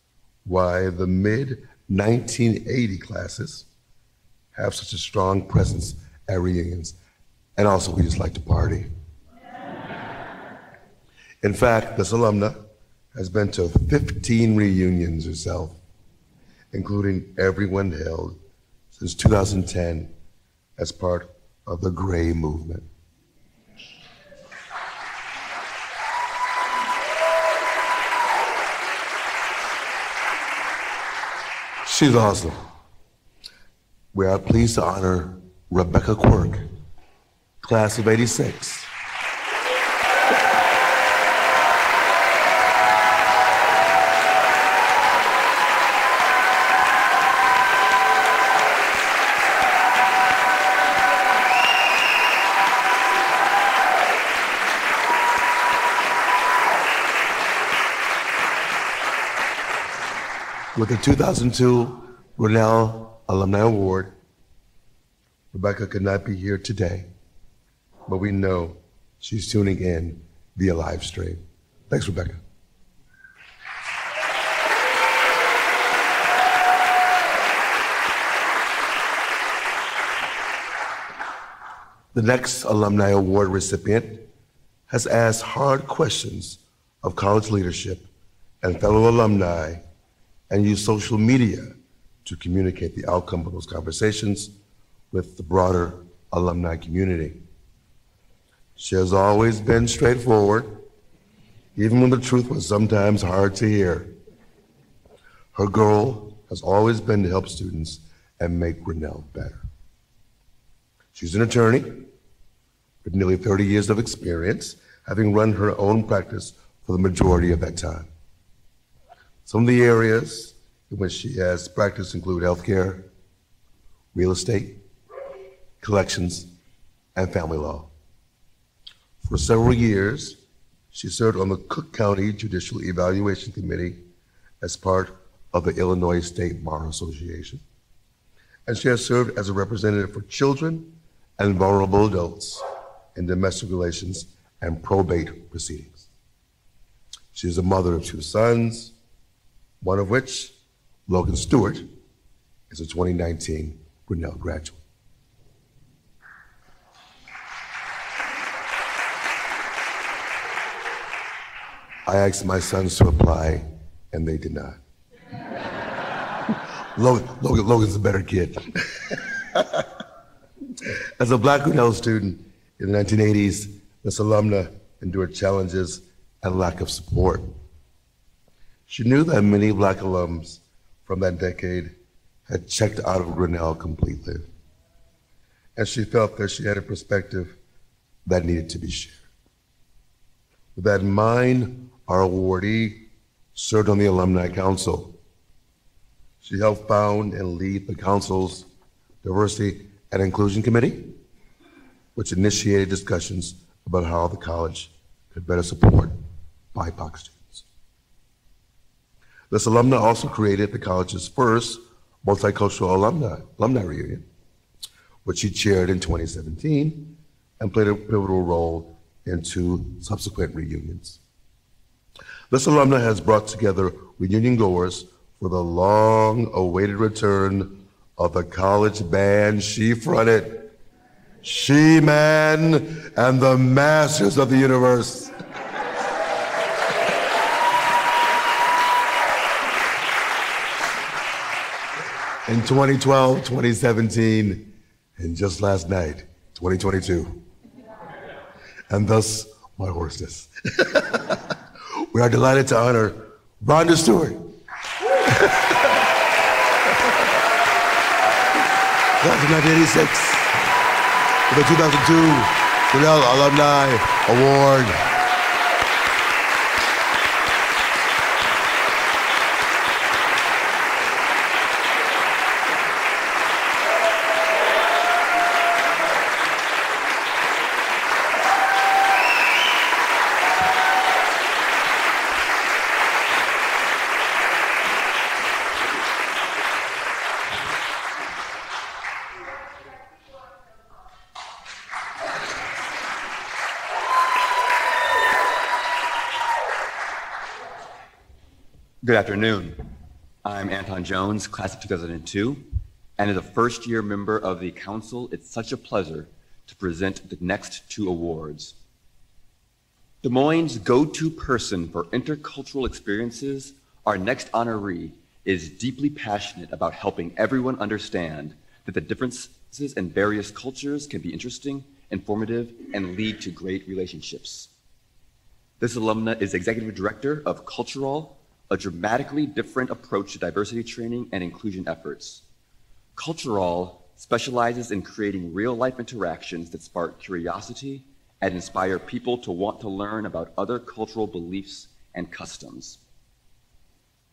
why the mid 1980 classes have such a strong presence at reunions. And also, we just like to party. In fact, this alumna has been to 15 reunions herself, including every one held since 2010 as part of the Gray Movement. She's awesome. We are pleased to honor Rebecca Quirk, class of 86. With the 2002 Grinnell Alumni Award, Rebecca could not be here today, but we know she's tuning in via live stream. Thanks, Rebecca. The next Alumni Award recipient has asked hard questions of college leadership and fellow alumni and use social media to communicate the outcome of those conversations with the broader alumni community. She has always been straightforward, even when the truth was sometimes hard to hear. Her goal has always been to help students and make Grinnell better. She's an attorney with nearly 30 years of experience, having run her own practice for the majority of that time. Some of the areas in which she has practiced include healthcare, real estate, collections, and family law. For several years, she served on the Cook County Judicial Evaluation Committee as part of the Illinois State Bar Association. And she has served as a representative for children and vulnerable adults in domestic relations and probate proceedings. She is a mother of two sons, one of which, Logan Stewart, is a 2019 Grinnell graduate. I asked my sons to apply, and they did not. Logan, Logan, Logan's a better kid. As a black Grinnell student in the 1980s, this alumna endured challenges and lack of support. She knew that many black alums from that decade had checked out of Grinnell completely. And she felt that she had a perspective that needed to be shared. With that in mind, our awardee served on the Alumni Council. She helped found and lead the council's Diversity and Inclusion Committee, which initiated discussions about how the college could better support BIPOC students. This alumna also created the college's first multicultural alumni, alumni reunion, which she chaired in 2017 and played a pivotal role in two subsequent reunions. This alumna has brought together reunion goers for the long awaited return of the college band she fronted, She Man and the Masters of the Universe. In 2012, 2017, and just last night, 2022. And thus, my hoarseness. we are delighted to honor Rhonda Stewart. Class of 1986 for the 2002 Grinnell Alumni Award. Good afternoon. I'm Anton Jones, class of 2002, and as a first year member of the council, it's such a pleasure to present the next two awards. Des Moines' go to person for intercultural experiences, our next honoree is deeply passionate about helping everyone understand that the differences in various cultures can be interesting, informative, and lead to great relationships. This alumna is executive director of CultureALL a dramatically different approach to diversity training and inclusion efforts. CultureALL specializes in creating real life interactions that spark curiosity and inspire people to want to learn about other cultural beliefs and customs.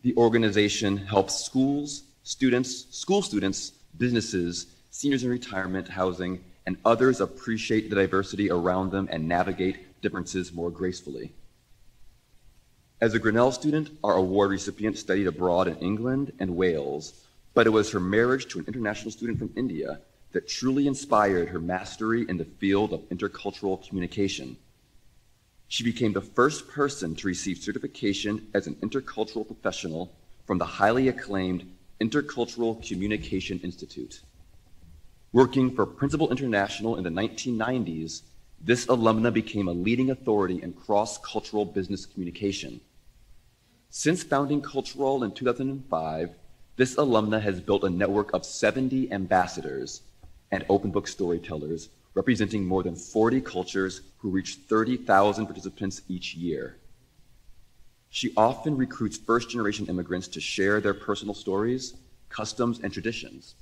The organization helps schools, students, school students, businesses, seniors in retirement housing, and others appreciate the diversity around them and navigate differences more gracefully. As a Grinnell student, our award recipient studied abroad in England and Wales, but it was her marriage to an international student from India that truly inspired her mastery in the field of intercultural communication. She became the first person to receive certification as an intercultural professional from the highly acclaimed Intercultural Communication Institute. Working for Principal International in the 1990s, this alumna became a leading authority in cross cultural business communication. Since founding CultureALL in 2005, this alumna has built a network of 70 ambassadors and open book storytellers representing more than 40 cultures who reach 30,000 participants each year. She often recruits first generation immigrants to share their personal stories, customs, and traditions.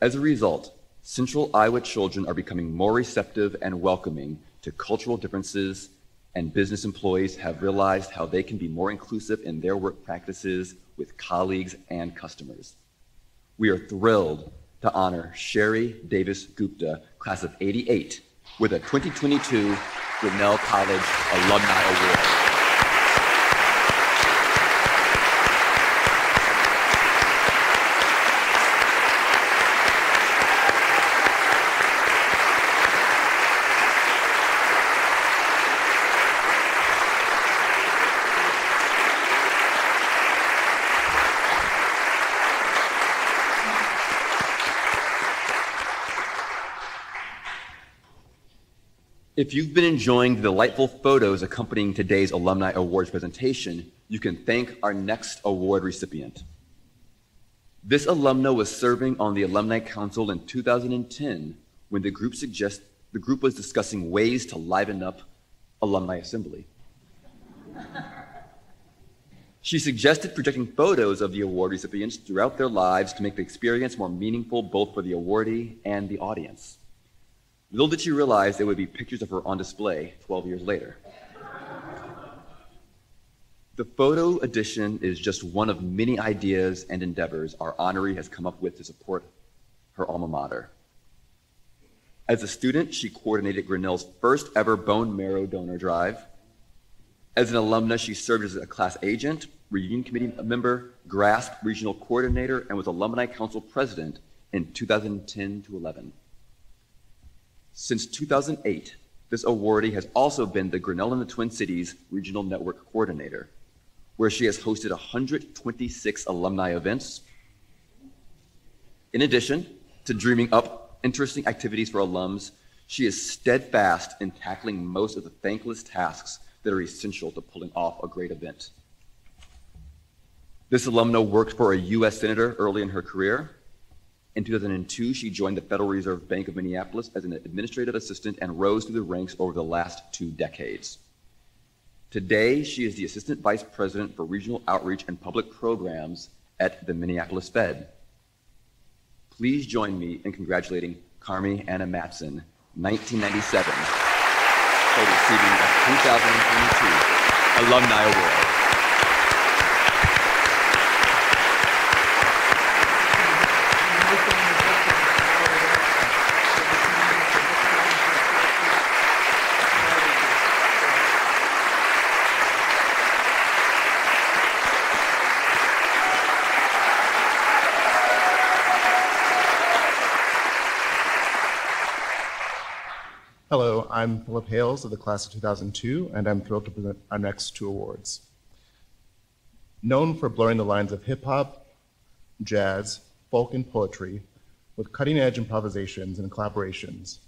As a result, Central Iowa children are becoming more receptive and welcoming to cultural differences and business employees have realized how they can be more inclusive in their work practices with colleagues and customers. We are thrilled to honor Sherry Davis Gupta, class of 88, with a 2022 Grinnell College Alumni Award. If you've been enjoying the delightful photos accompanying today's Alumni Awards presentation, you can thank our next award recipient. This alumna was serving on the Alumni Council in 2010 when the group, suggest, the group was discussing ways to liven up Alumni Assembly. She suggested projecting photos of the award recipients throughout their lives to make the experience more meaningful both for the awardee and the audience. Little did she realize there would be pictures of her on display 12 years later. The photo edition is just one of many ideas and endeavors our honoree has come up with to support her alma mater. As a student, she coordinated Grinnell's first ever bone marrow donor drive. As an alumna, she served as a class agent, reunion committee member, GRASP regional coordinator, and was alumni council president in 2010 to 11. Since 2008, This awardee has also been the Grinnell and the Twin Cities Regional Network Coordinator, where she has hosted 126 alumni events. In addition to dreaming up interesting activities for alums, she is steadfast in tackling most of the thankless tasks that are essential to pulling off a great event. This alumna worked for a U.S. Senator early in her career. In 2002, she joined the Federal Reserve Bank of Minneapolis as an administrative assistant and rose through the ranks over the last two decades. Today, she is the Assistant Vice President for Regional Outreach and Public Programs at the Minneapolis Fed. Please join me in congratulating Carmi Anna Matson, 1997, for receiving the 2022 Alumni Award. Hello, I'm Philip Hales of the class of 2002, and I'm thrilled to present our next two awards. Known for blurring the lines of hip hop, jazz, folk, and poetry with cutting edge improvisations and collaborations,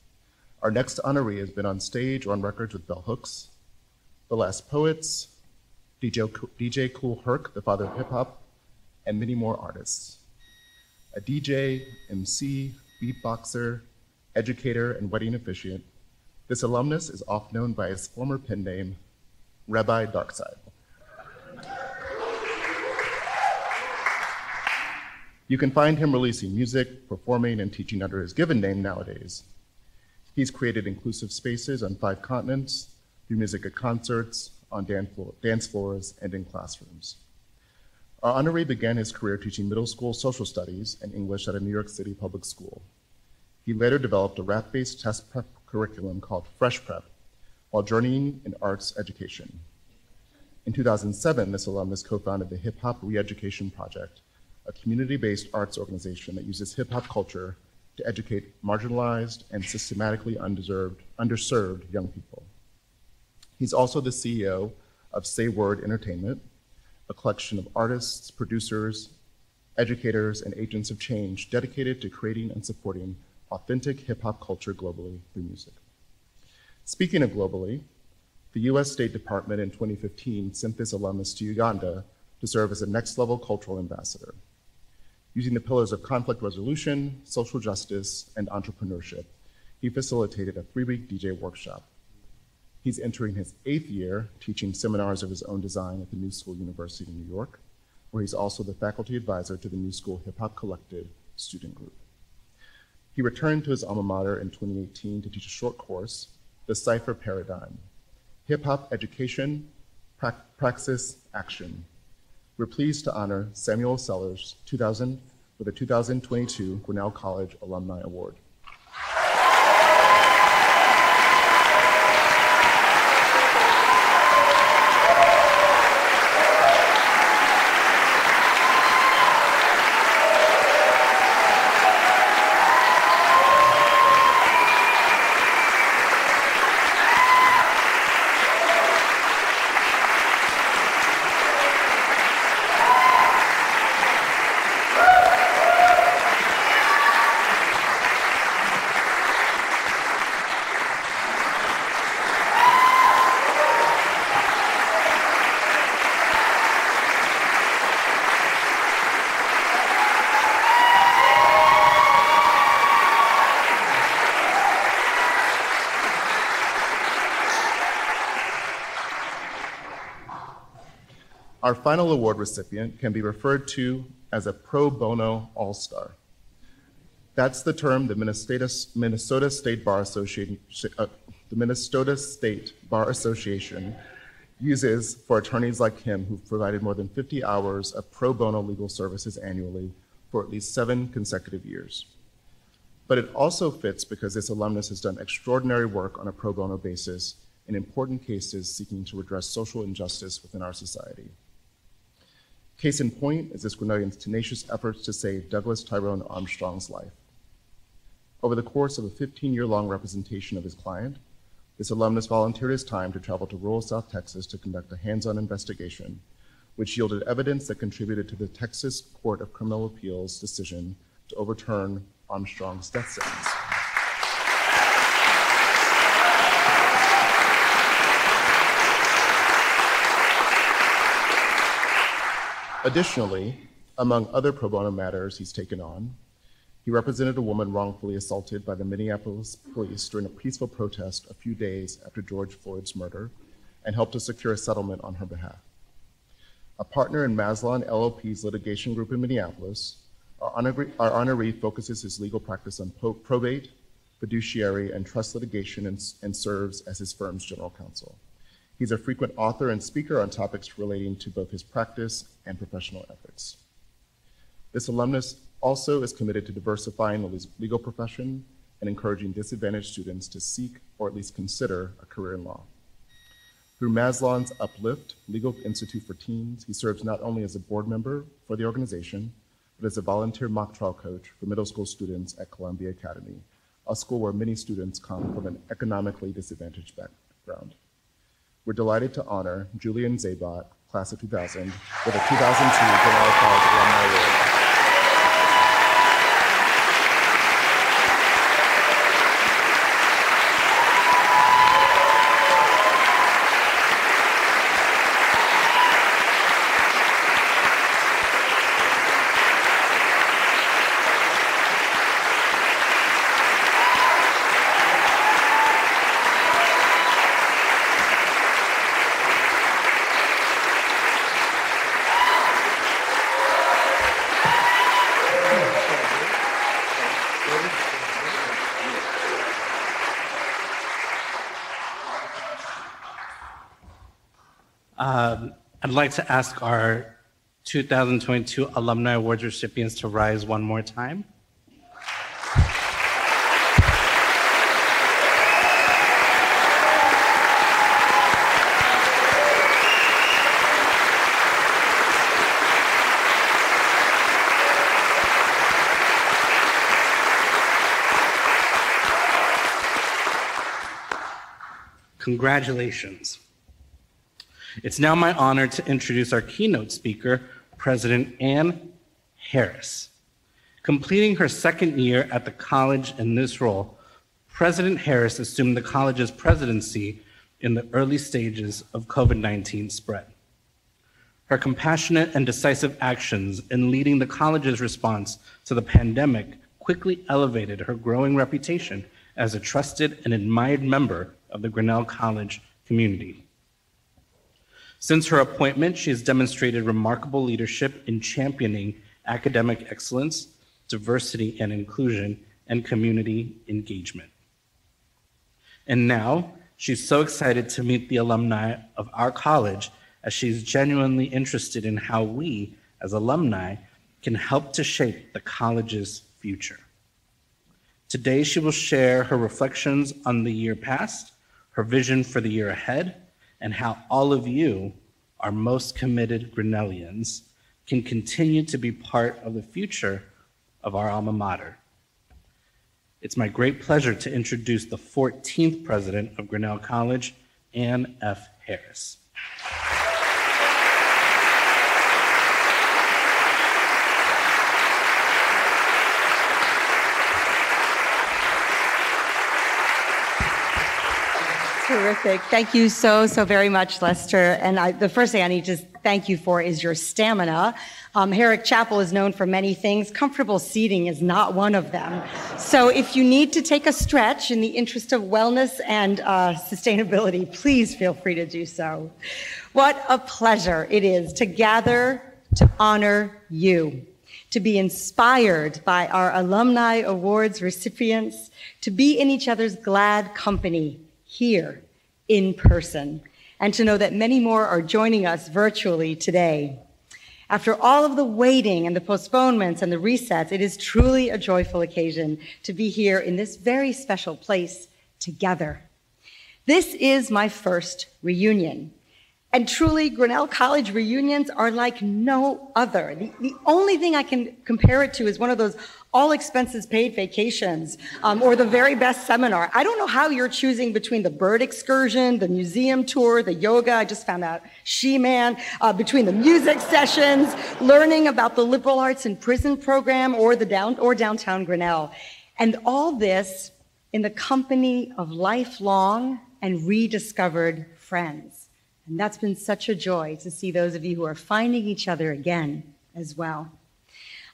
our next honoree has been on stage or on records with Bell Hooks, The Last Poets, DJ, DJ Kool Herc, the father of hip hop, and many more artists. A DJ, MC, beatboxer, educator, and wedding officiant, this alumnus is oft known by his former pen name, Rabbi Darkside. You can find him releasing music, performing, and teaching under his given name nowadays. He's created inclusive spaces on five continents, through music at concerts, on dance floors, and in classrooms. Our honoree began his career teaching middle school social studies and English at a New York City public school. He later developed a rap based test prep curriculum called Fresh Prep while journeying in arts education. In 2007, this alumnus co founded the Hip Hop Re-Education Project, a community based arts organization that uses hip hop culture to educate marginalized and systematically underserved young people. He's also the CEO of Say Word Entertainment, a collection of artists, producers, educators, and agents of change dedicated to creating and supporting authentic hip hop culture globally through music. Speaking of globally, the US State Department in 2015 sent this alumnus to Uganda to serve as a next level cultural ambassador. Using the pillars of conflict resolution, social justice, and entrepreneurship, he facilitated a three week DJ workshop. He's entering his eighth year teaching seminars of his own design at the New School University in New York, where he's also the faculty advisor to the New School Hip Hop Collective student group. He returned to his alma mater in 2018 to teach a short course, The Cipher Paradigm Hip Hop Education, pra- Praxis, Action. We're pleased to honor Samuel Sellers 2000 with the 2022 Grinnell College Alumni Award. Our final award recipient can be referred to as a pro bono all star. That's the term the Minnesota, Minnesota State Bar Association, uh, the Minnesota State Bar Association uses for attorneys like him who've provided more than 50 hours of pro bono legal services annually for at least seven consecutive years. But it also fits because this alumnus has done extraordinary work on a pro bono basis in important cases seeking to redress social injustice within our society. Case in point is this Grinnellian's tenacious efforts to save Douglas Tyrone Armstrong's life. Over the course of a 15 year long representation of his client, This alumnus volunteered his time to travel to rural South Texas to conduct a hands-on investigation, which yielded evidence that contributed to the Texas Court of Criminal Appeals decision to overturn Armstrong's death sentence. Additionally, among other pro bono matters he's taken on, he represented a woman wrongfully assaulted by the Minneapolis police during a peaceful protest a few days after George Floyd's murder and helped to secure a settlement on her behalf. A partner in Maslon LLP's litigation group in Minneapolis, our honoree, focuses his legal practice on probate, fiduciary, and trust litigation and, and serves as his firm's general counsel. He's a frequent author and speaker on topics relating to both his practice and professional ethics. This alumnus also is committed to diversifying the legal profession and encouraging disadvantaged students to seek or at least consider a career in law. Through Maslon's Uplift Legal Institute for Teens, he serves not only as a board member for the organization, but as a volunteer mock trial coach for middle school students at Columbia Academy, a school where many students come from an economically disadvantaged background. We're delighted to honor Julian Zebot, class of 2000, with a 2002 Grinnell College Alumni Award. Um, I'd like to ask our 2022 Alumni Awards recipients to rise one more time. Congratulations. It's now my honor to introduce our keynote speaker, President Anne Harris. Completing her second year at the college in this role, President Harris assumed the college's presidency in the early stages of COVID 19 spread. Her compassionate and decisive actions in leading the college's response to the pandemic quickly elevated her growing reputation as a trusted and admired member of the Grinnell College community. Since her appointment, she has demonstrated remarkable leadership in championing academic excellence, diversity and inclusion, and community engagement. And now, she's so excited to meet the alumni of our college as she's genuinely interested in how we, as alumni, can help to shape the college's future. Today, she will share her reflections on the year past, her vision for the year ahead, and how all of you, our most committed Grinnellians, can continue to be part of the future of our alma mater. It's my great pleasure to introduce the 14th president of Grinnell College, Anne F. Harris. Terrific. Thank you so, so very much, Lester. And I, the first thing I need to thank you for is your stamina. Um, Herrick Chapel is known for many things. Comfortable seating is not one of them. So if you need to take a stretch in the interest of wellness and uh, sustainability, please feel free to do so. What a pleasure it is to gather to honor you, to be inspired by our Alumni Awards recipients, to be in each other's glad company here in person, and to know that many more are joining us virtually today. After all of the waiting and the postponements and the resets, it is truly a joyful occasion to be here in this very special place together. This is my first reunion. And truly, Grinnell College reunions are like no other. The, the, only thing I can compare it to is one of those all expenses paid vacations, um, or the very best seminar. I don't know how you're choosing between the bird excursion, the museum tour, the yoga. I just found out She-Man, uh, between the music sessions, learning about the liberal arts in prison program, or the down or downtown Grinnell, and all this in the company of lifelong and rediscovered friends. And that's been such a joy to see those of you who are finding each other again as well.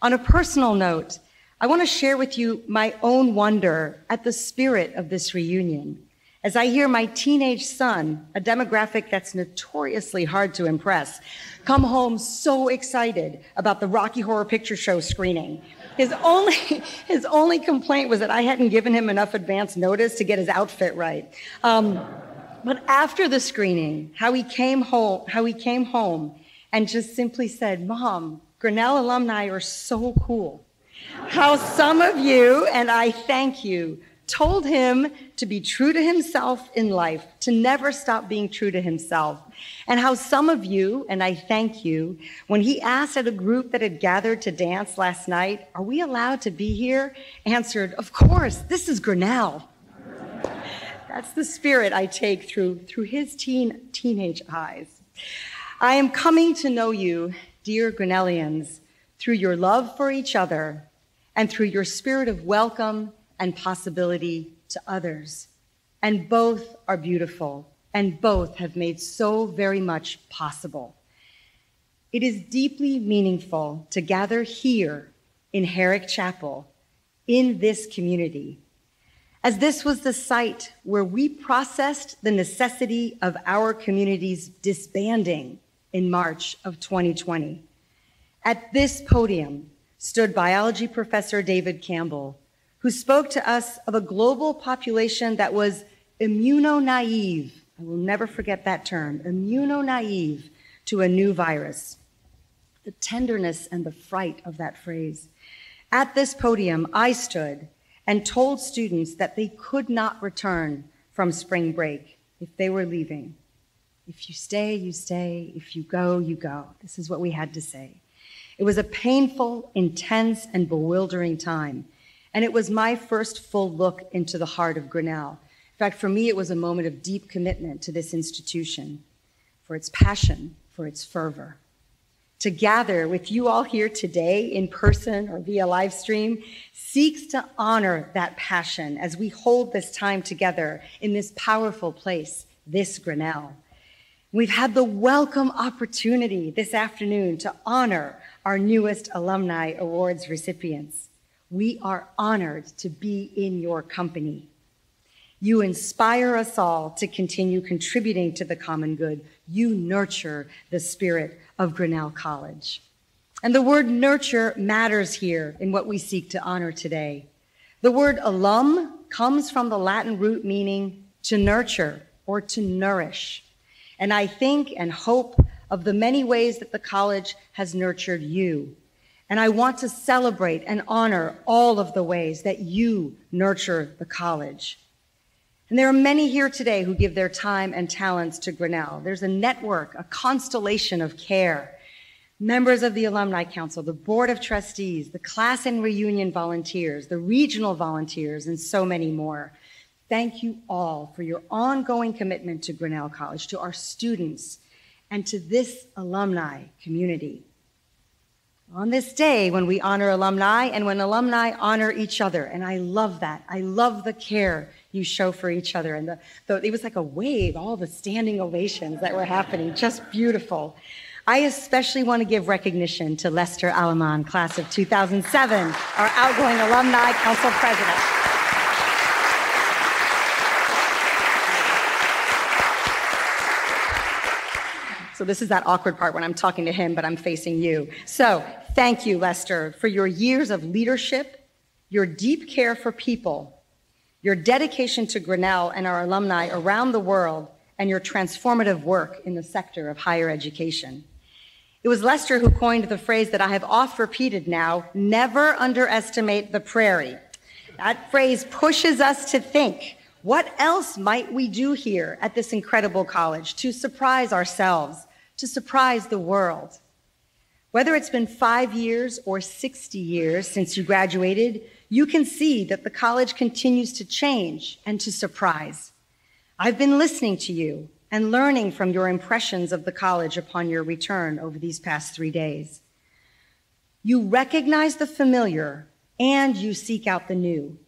On a personal note, I want to share with you my own wonder at the spirit of this reunion as I hear my teenage son, a demographic that's notoriously hard to impress, come home so excited about the Rocky Horror Picture Show screening. His only, his only complaint was that I hadn't given him enough advance notice to get his outfit right. Um, but after the screening, how he came home, how he came home and just simply said, Mom, Grinnell alumni are so cool. How some of you, and I thank you, told him to be true to himself in life, to never stop being true to himself. And how some of you, and I thank you, when he asked at a group that had gathered to dance last night, Are we allowed to be here? answered, Of course, this is Grinnell. That's the spirit I take through, through his teen, teenage eyes. I am coming to know you, dear Grinnellians, through your love for each other and through your spirit of welcome and possibility to others. And both are beautiful, and both have made so very much possible. It is deeply meaningful to gather here in Herrick Chapel, in this community, as this was the site where we processed the necessity of our community's disbanding in March of 2020. At this podium stood biology professor David Campbell, who spoke to us of a global population that was immuno-naive. I will never forget that term, immuno-naive to a new virus. The tenderness and the fright of that phrase. At this podium, I stood and told students that they could not return from spring break if they were leaving. If you stay, you stay. If you go, you go. This is what we had to say. It was a painful, intense, and bewildering time. And it was my first full look into the heart of Grinnell. In fact, for me, it was a moment of deep commitment to this institution, for its passion, for its fervor to gather with you all here today in person or via live stream seeks to honor that passion as we hold this time together in this powerful place, this Grinnell. We've had the welcome opportunity this afternoon to honor our newest Alumni Awards recipients. We are honored to be in your company. You inspire us all to continue contributing to the common good. You nurture the spirit of Grinnell College. And the word nurture matters here in what we seek to honor today. The word alum comes from the Latin root meaning to nurture or to nourish. And I think and hope of the many ways that the college has nurtured you. And I want to celebrate and honor all of the ways that you nurture the college. And there are many here today who give their time and talents to Grinnell. There's a network, a constellation of care. Members of the Alumni Council, the Board of Trustees, the class and reunion volunteers, the regional volunteers, and so many more. Thank you all for your ongoing commitment to Grinnell College, to our students, and to this alumni community. On this day, when we honor alumni and when alumni honor each other, and I love that. I love the care you show for each other. And the, the, it was like a wave, all the standing ovations that were happening, just beautiful. I especially want to give recognition to Lester Alemán, class of 2007, our outgoing alumni council president. So this is that awkward part when I'm talking to him, but I'm facing you. So thank you, Lester, for your years of leadership, your deep care for people, your dedication to Grinnell and our alumni around the world, and your transformative work in the sector of higher education. It was Lester who coined the phrase that I have oft repeated now never underestimate the prairie. That phrase pushes us to think what else might we do here at this incredible college to surprise ourselves, to surprise the world? Whether it's been five years or 60 years since you graduated, you can see that the college continues to change and to surprise. I've been listening to you and learning from your impressions of the college upon your return over these past three days. You recognize the familiar and you seek out the new.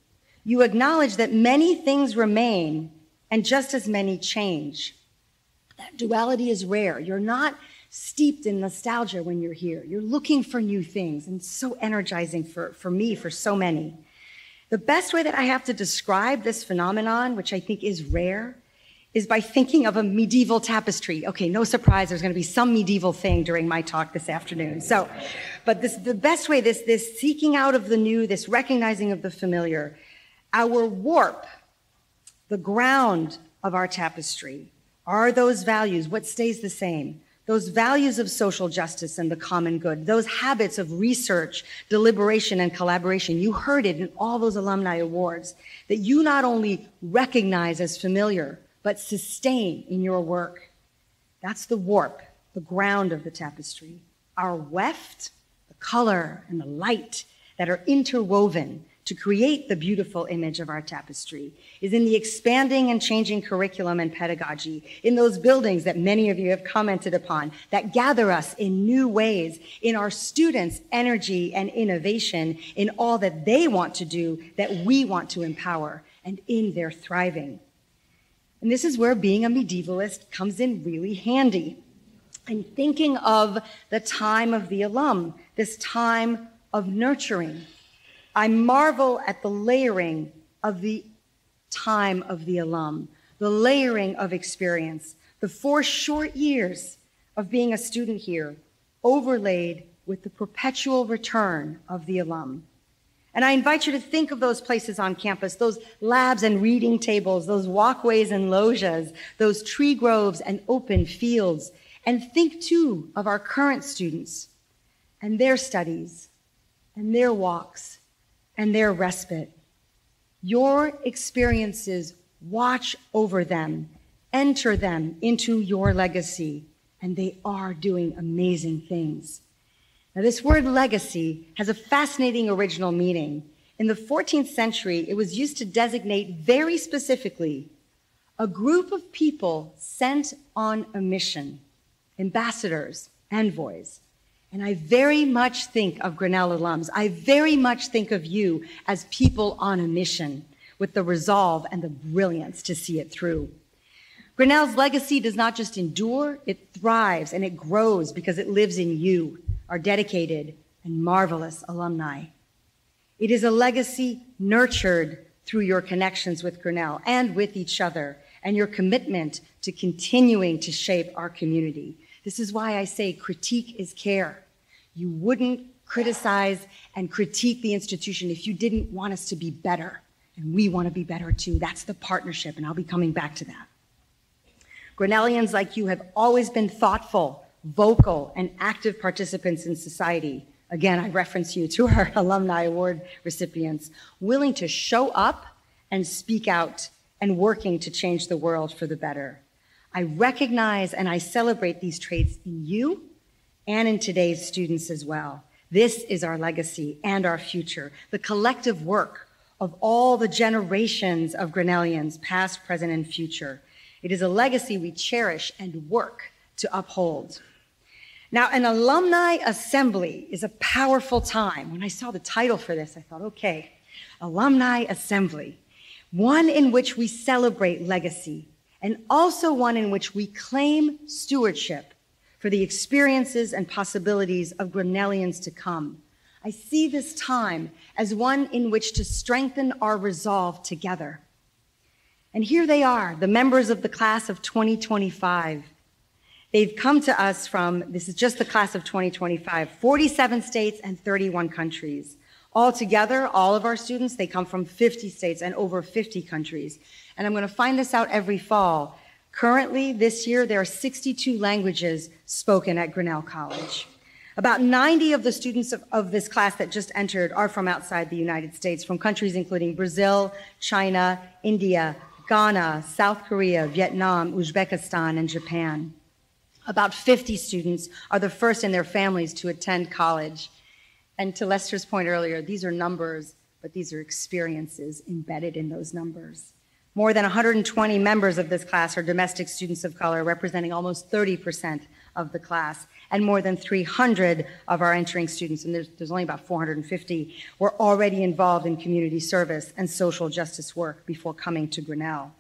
You acknowledge that many things remain and just as many change. That duality is rare. You're not steeped in nostalgia when you're here. You're looking for new things and so energizing for, for me, for so many. The best way that I have to describe this phenomenon, which I think is rare, is by thinking of a medieval tapestry. Okay, no surprise, there's going to be some medieval thing during my talk this afternoon. So, but this, the best way, this, this seeking out of the new, this recognizing of the familiar, our warp, the ground of our tapestry, are those values, what stays the same? Those values of social justice and the common good, those habits of research, deliberation, and collaboration. You heard it in all those alumni awards that you not only recognize as familiar, but sustain in your work. That's the warp, the ground of the tapestry. Our weft, the color and the light that are interwoven to create the beautiful image of our tapestry is in the expanding and changing curriculum and pedagogy, in those buildings that many of you have commented upon that gather us in new ways, in our students' energy and innovation, in all that they want to do that we want to empower, and in their thriving. And this is where being a medievalist comes in really handy. I'm thinking of the time of the alum, this time of nurturing. I marvel at the layering of the time of the alum, the layering of experience, the four short years of being a student here, overlaid with the perpetual return of the alum. And I invite you to think of those places on campus, those labs and reading tables, those walkways and loggias, those tree groves and open fields. And think too of our current students and their studies and their walks and their respite. Your experiences watch over them, enter them into your legacy, and they are doing amazing things. Now, this word legacy has a fascinating original meaning. In the 14th century, it was used to designate very specifically a group of people sent on a mission, ambassadors, envoys. And I very much think of Grinnell alums. I very much think of you as people on a mission with the resolve and the brilliance to see it through. Grinnell's legacy does not just endure, it thrives and it grows because it lives in you our dedicated and marvelous alumni. It is a legacy nurtured through your connections with Grinnell and with each other and your commitment to continuing to shape our community. This is why I say critique is care. You wouldn't criticize and critique the institution if you didn't want us to be better. And we want to be better too. That's the partnership, and I'll be coming back to that. Grinnellians like you have always been thoughtful vocal, and active participants in society. Again, I reference you to our Alumni Award recipients, willing to show up and speak out and working to change the world for the better. I recognize and I celebrate these traits in you and in today's students as well. This is our legacy and our future, the collective work of all the generations of Grinnellians, past, present, and future. It is a legacy we cherish and work to uphold. Now, an alumni assembly is a powerful time. When I saw the title for this, I thought, okay, alumni assembly, one in which we celebrate legacy, and also one in which we claim stewardship for the experiences and possibilities of Grinnellians to come. I see this time as one in which to strengthen our resolve together. And here they are, the members of the class of 2025 They've come to us from, this is just the class of 2025, 47 states and 31 countries. Altogether, all of our students, they come from 50 states and over 50 countries. And I'm going to find this out every fall. Currently, this year, there are 62 languages spoken at Grinnell College. About 90 of the students of, of, this class that just entered are from outside the United States, from countries including Brazil, China, India, Ghana, South Korea, Vietnam, Uzbekistan, and Japan. About 50 students are the first in their families to attend college. And to Lester's point earlier, these are numbers, but these are experiences embedded in those numbers. More than 120 members of this class are domestic students of color, representing almost 30% of the class. And more than 300 of our entering students, and there's, there's only about 450, were already involved in community service and social justice work before coming to Grinnell.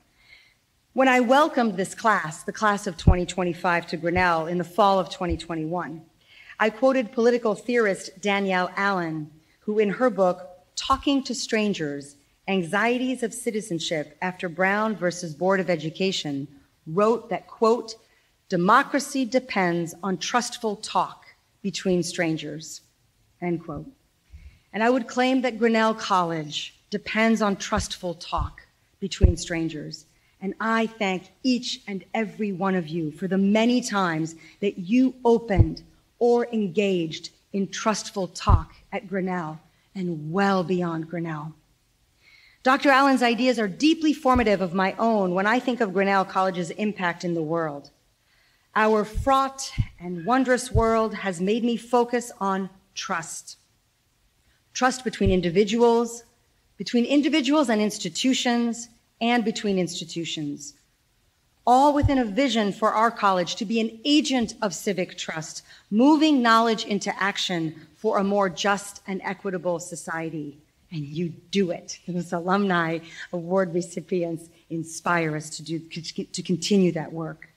When I welcomed this class, the class of 2025, to Grinnell in the fall of 2021, I quoted political theorist Danielle Allen, who in her book, Talking to Strangers Anxieties of Citizenship After Brown versus Board of Education, wrote that, quote, democracy depends on trustful talk between strangers, end quote. And I would claim that Grinnell College depends on trustful talk between strangers. And I thank each and every one of you for the many times that you opened or engaged in trustful talk at Grinnell and well beyond Grinnell. Dr. Allen's ideas are deeply formative of my own when I think of Grinnell College's impact in the world. Our fraught and wondrous world has made me focus on trust. Trust between individuals, between individuals and institutions, and between institutions. All within a vision for our college to be an agent of civic trust, moving knowledge into action for a more just and equitable society. And you do it. Those alumni award recipients inspire us to, do, to continue that work.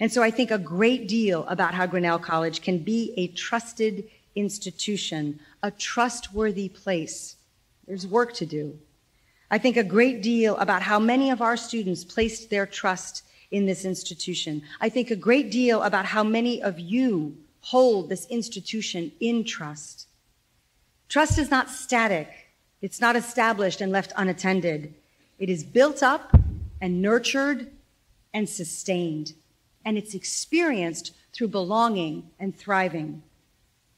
And so I think a great deal about how Grinnell College can be a trusted institution, a trustworthy place. There's work to do. I think a great deal about how many of our students placed their trust in this institution. I think a great deal about how many of you hold this institution in trust. Trust is not static. It's not established and left unattended. It is built up and nurtured and sustained. And it's experienced through belonging and thriving.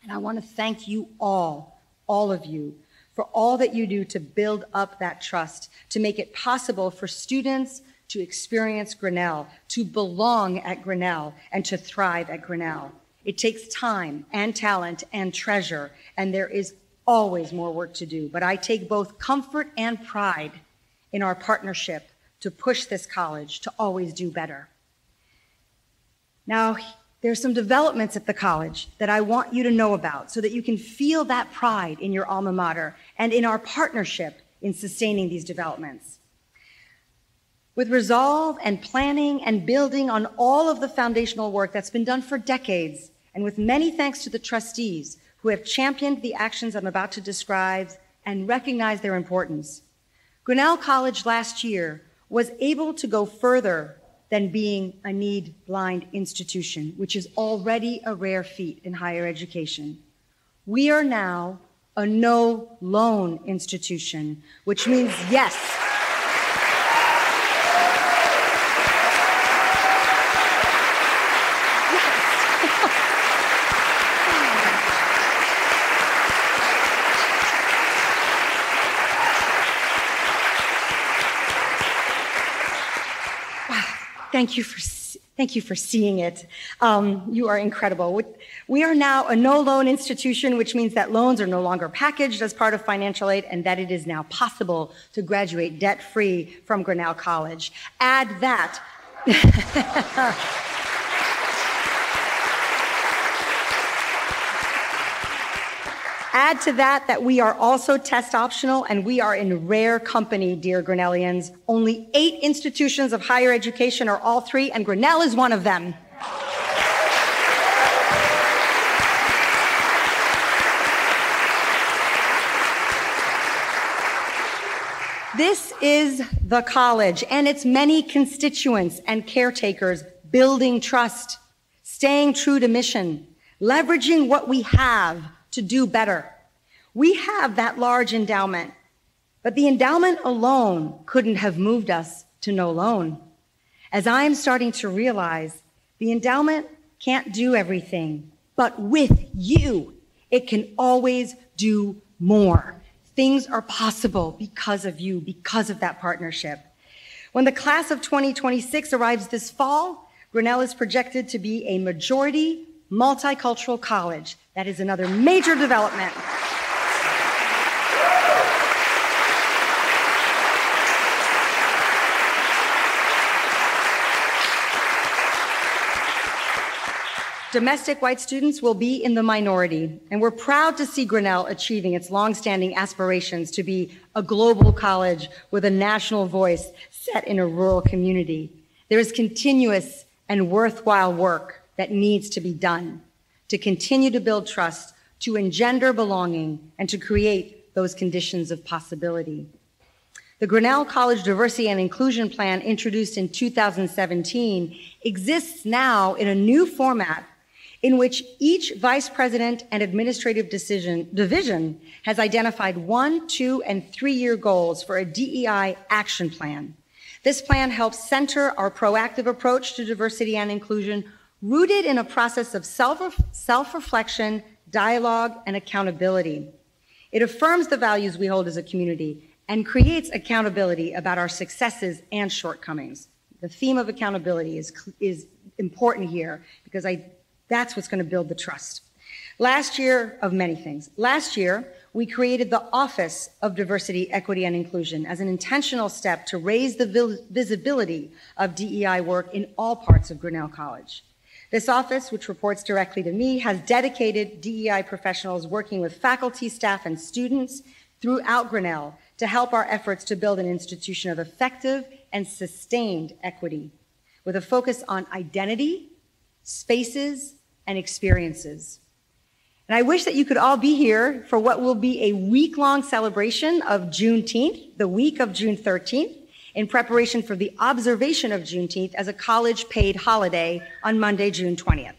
And I want to thank you all, all of you, for all that you do to build up that trust, to make it possible for students to experience Grinnell, to belong at Grinnell, and to thrive at Grinnell. It takes time and talent and treasure, and there is always more work to do. But I take both comfort and pride in our partnership to push this college to always do better. Now, there's some developments at the college that I want you to know about so that you can feel that pride in your alma mater and in our partnership in sustaining these developments. With resolve and planning and building on all of the foundational work that's been done for decades, and with many thanks to the trustees who have championed the actions I'm about to describe and recognize their importance, Grinnell College last year was able to go further than being a need blind institution, which is already a rare feat in higher education. We are now a no loan institution, which means yes. Thank you for Thank you for seeing it. Um, you are incredible. We are now a no loan institution, which means that loans are no longer packaged as part of financial aid and that it is now possible to graduate debt free from Grinnell College. Add that. Add to that that we are also test optional and we are in rare company, dear Grinnellians. Only eight institutions of higher education are all three, and Grinnell is one of them. This is the college and its many constituents and caretakers building trust, staying true to mission, leveraging what we have to do better. We have that large endowment, but the endowment alone couldn't have moved us to no loan. As I'm starting to realize, the endowment can't do everything, but with you, it can always do more. Things are possible because of you, because of that partnership. When the class of 2026 arrives this fall, Grinnell is projected to be a majority multicultural college. That is another major development. Domestic white students will be in the minority, and we're proud to see Grinnell achieving its longstanding aspirations to be a global college with a national voice set in a rural community. There is continuous and worthwhile work that needs to be done to continue to build trust, to engender belonging, and to create those conditions of possibility. The Grinnell College Diversity and Inclusion Plan, introduced in 2017, exists now in a new format in which each vice president and administrative decision, division has identified one, two, and three year goals for a DEI action plan. This plan helps center our proactive approach to diversity and inclusion, rooted in a process of self reflection, dialogue, and accountability. It affirms the values we hold as a community and creates accountability about our successes and shortcomings. The theme of accountability is, is important here because I that's what's going to build the trust. Last year, of many things, last year, we created the Office of Diversity, Equity, and Inclusion as an intentional step to raise the visibility of DEI work in all parts of Grinnell College. This office, which reports directly to me, has dedicated DEI professionals working with faculty, staff, and students throughout Grinnell to help our efforts to build an institution of effective and sustained equity with a focus on identity, spaces, and experiences. And I wish that you could all be here for what will be a week long celebration of Juneteenth, the week of June 13th, in preparation for the observation of Juneteenth as a college paid holiday on Monday, June 20th.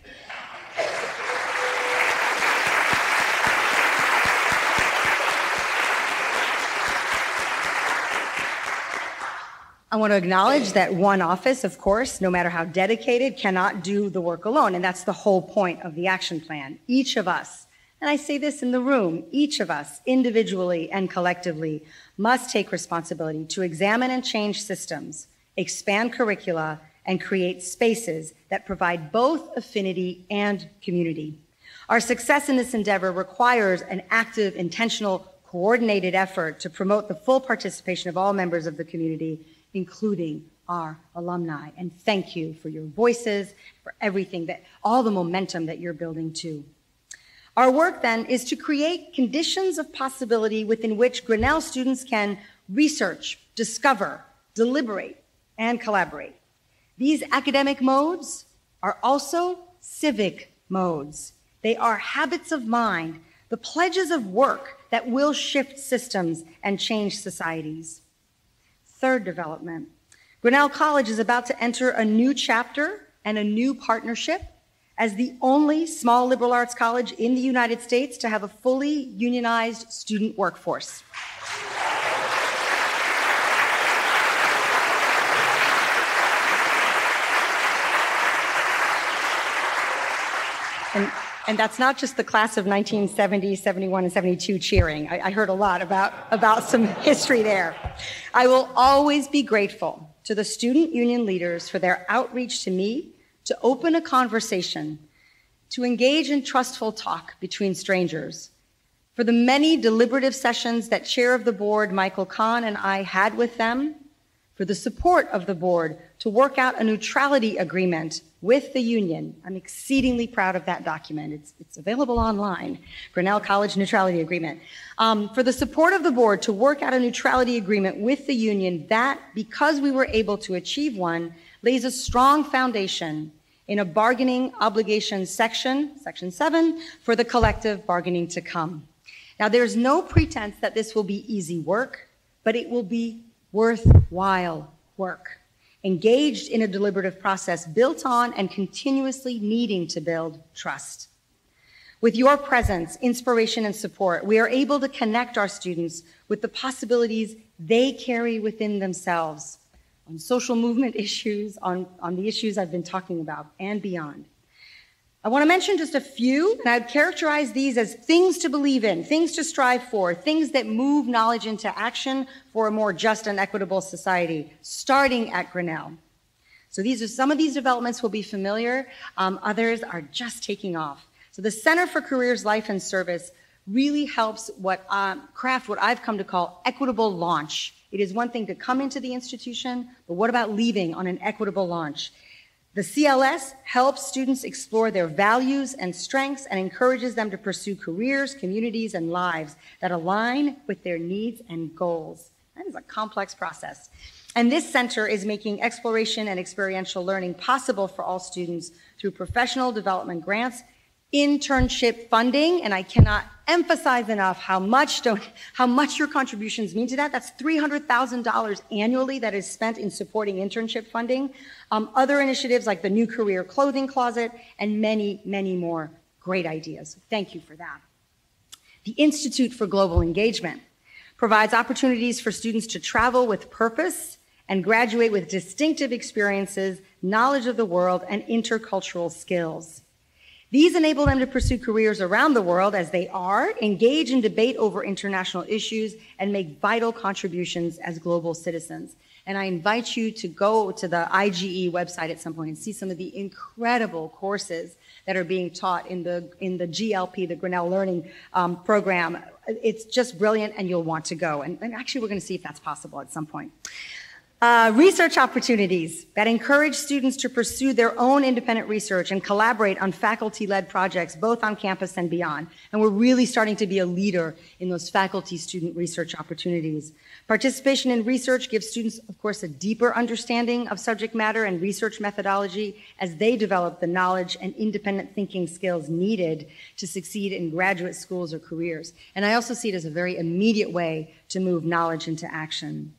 I want to acknowledge that one office, of course, no matter how dedicated, cannot do the work alone. And that's the whole point of the action plan. Each of us, and I say this in the room, each of us, individually and collectively, must take responsibility to examine and change systems, expand curricula, and create spaces that provide both affinity and community. Our success in this endeavor requires an active, intentional, coordinated effort to promote the full participation of all members of the community including our alumni. And thank you for your voices, for everything that, all the momentum that you're building too. Our work then is to create conditions of possibility within which Grinnell students can research, discover, deliberate, and collaborate. These academic modes are also civic modes. They are habits of mind, the pledges of work that will shift systems and change societies. Third development. Grinnell College is about to enter a new chapter and a new partnership as the only small liberal arts college in the United States to have a fully unionized student workforce. And and that's not just the class of 1970, 71, and 72 cheering. I, I heard a lot about, about some history there. I will always be grateful to the student union leaders for their outreach to me to open a conversation, to engage in trustful talk between strangers, for the many deliberative sessions that Chair of the Board Michael Kahn and I had with them, for the support of the board to work out a neutrality agreement with the union. I'm exceedingly proud of that document. It's, it's available online, Grinnell College Neutrality Agreement. Um, for the support of the board to work out a neutrality agreement with the union, that, because we were able to achieve one, lays a strong foundation in a bargaining obligation section, section seven, for the collective bargaining to come. Now, there's no pretense that this will be easy work, but it will be worthwhile work engaged in a deliberative process built on and continuously needing to build trust. With your presence, inspiration, and support, we are able to connect our students with the possibilities they carry within themselves on social movement issues, on, on the issues I've been talking about, and beyond. I want to mention just a few, and I'd characterize these as things to believe in, things to strive for, things that move knowledge into action for a more just and equitable society, starting at Grinnell. So these are some of these developments will be familiar, um, others are just taking off. So the Center for Careers, Life and Service really helps what um, craft what I've come to call equitable launch. It is one thing to come into the institution, but what about leaving on an equitable launch? The CLS helps students explore their values and strengths and encourages them to pursue careers, communities, and lives that align with their needs and goals. That is a complex process. And this center is making exploration and experiential learning possible for all students through professional development grants internship funding, and I cannot emphasize enough how much how much your contributions mean to that. That's $300,000 annually that is spent in supporting internship funding. Um, other initiatives like the New Career Clothing Closet and many, many more great ideas. Thank you for that. The Institute for Global Engagement provides opportunities for students to travel with purpose and graduate with distinctive experiences, knowledge of the world, and intercultural skills. These enable them to pursue careers around the world as they are, engage in debate over international issues, and make vital contributions as global citizens. And I invite you to go to the IGE website at some point and see some of the incredible courses that are being taught in the, in the GLP, the Grinnell Learning um, Program. It's just brilliant, and you'll want to go. And, and actually, we're going to see if that's possible at some point. Uh, research opportunities that encourage students to pursue their own independent research and collaborate on faculty-led projects, both on campus and beyond. And we're really starting to be a leader in those faculty-student research opportunities. Participation in research gives students, of course, a deeper understanding of subject matter and research methodology as they develop the knowledge and independent thinking skills needed to succeed in graduate schools or careers. And I also see it as a very immediate way to move knowledge into action.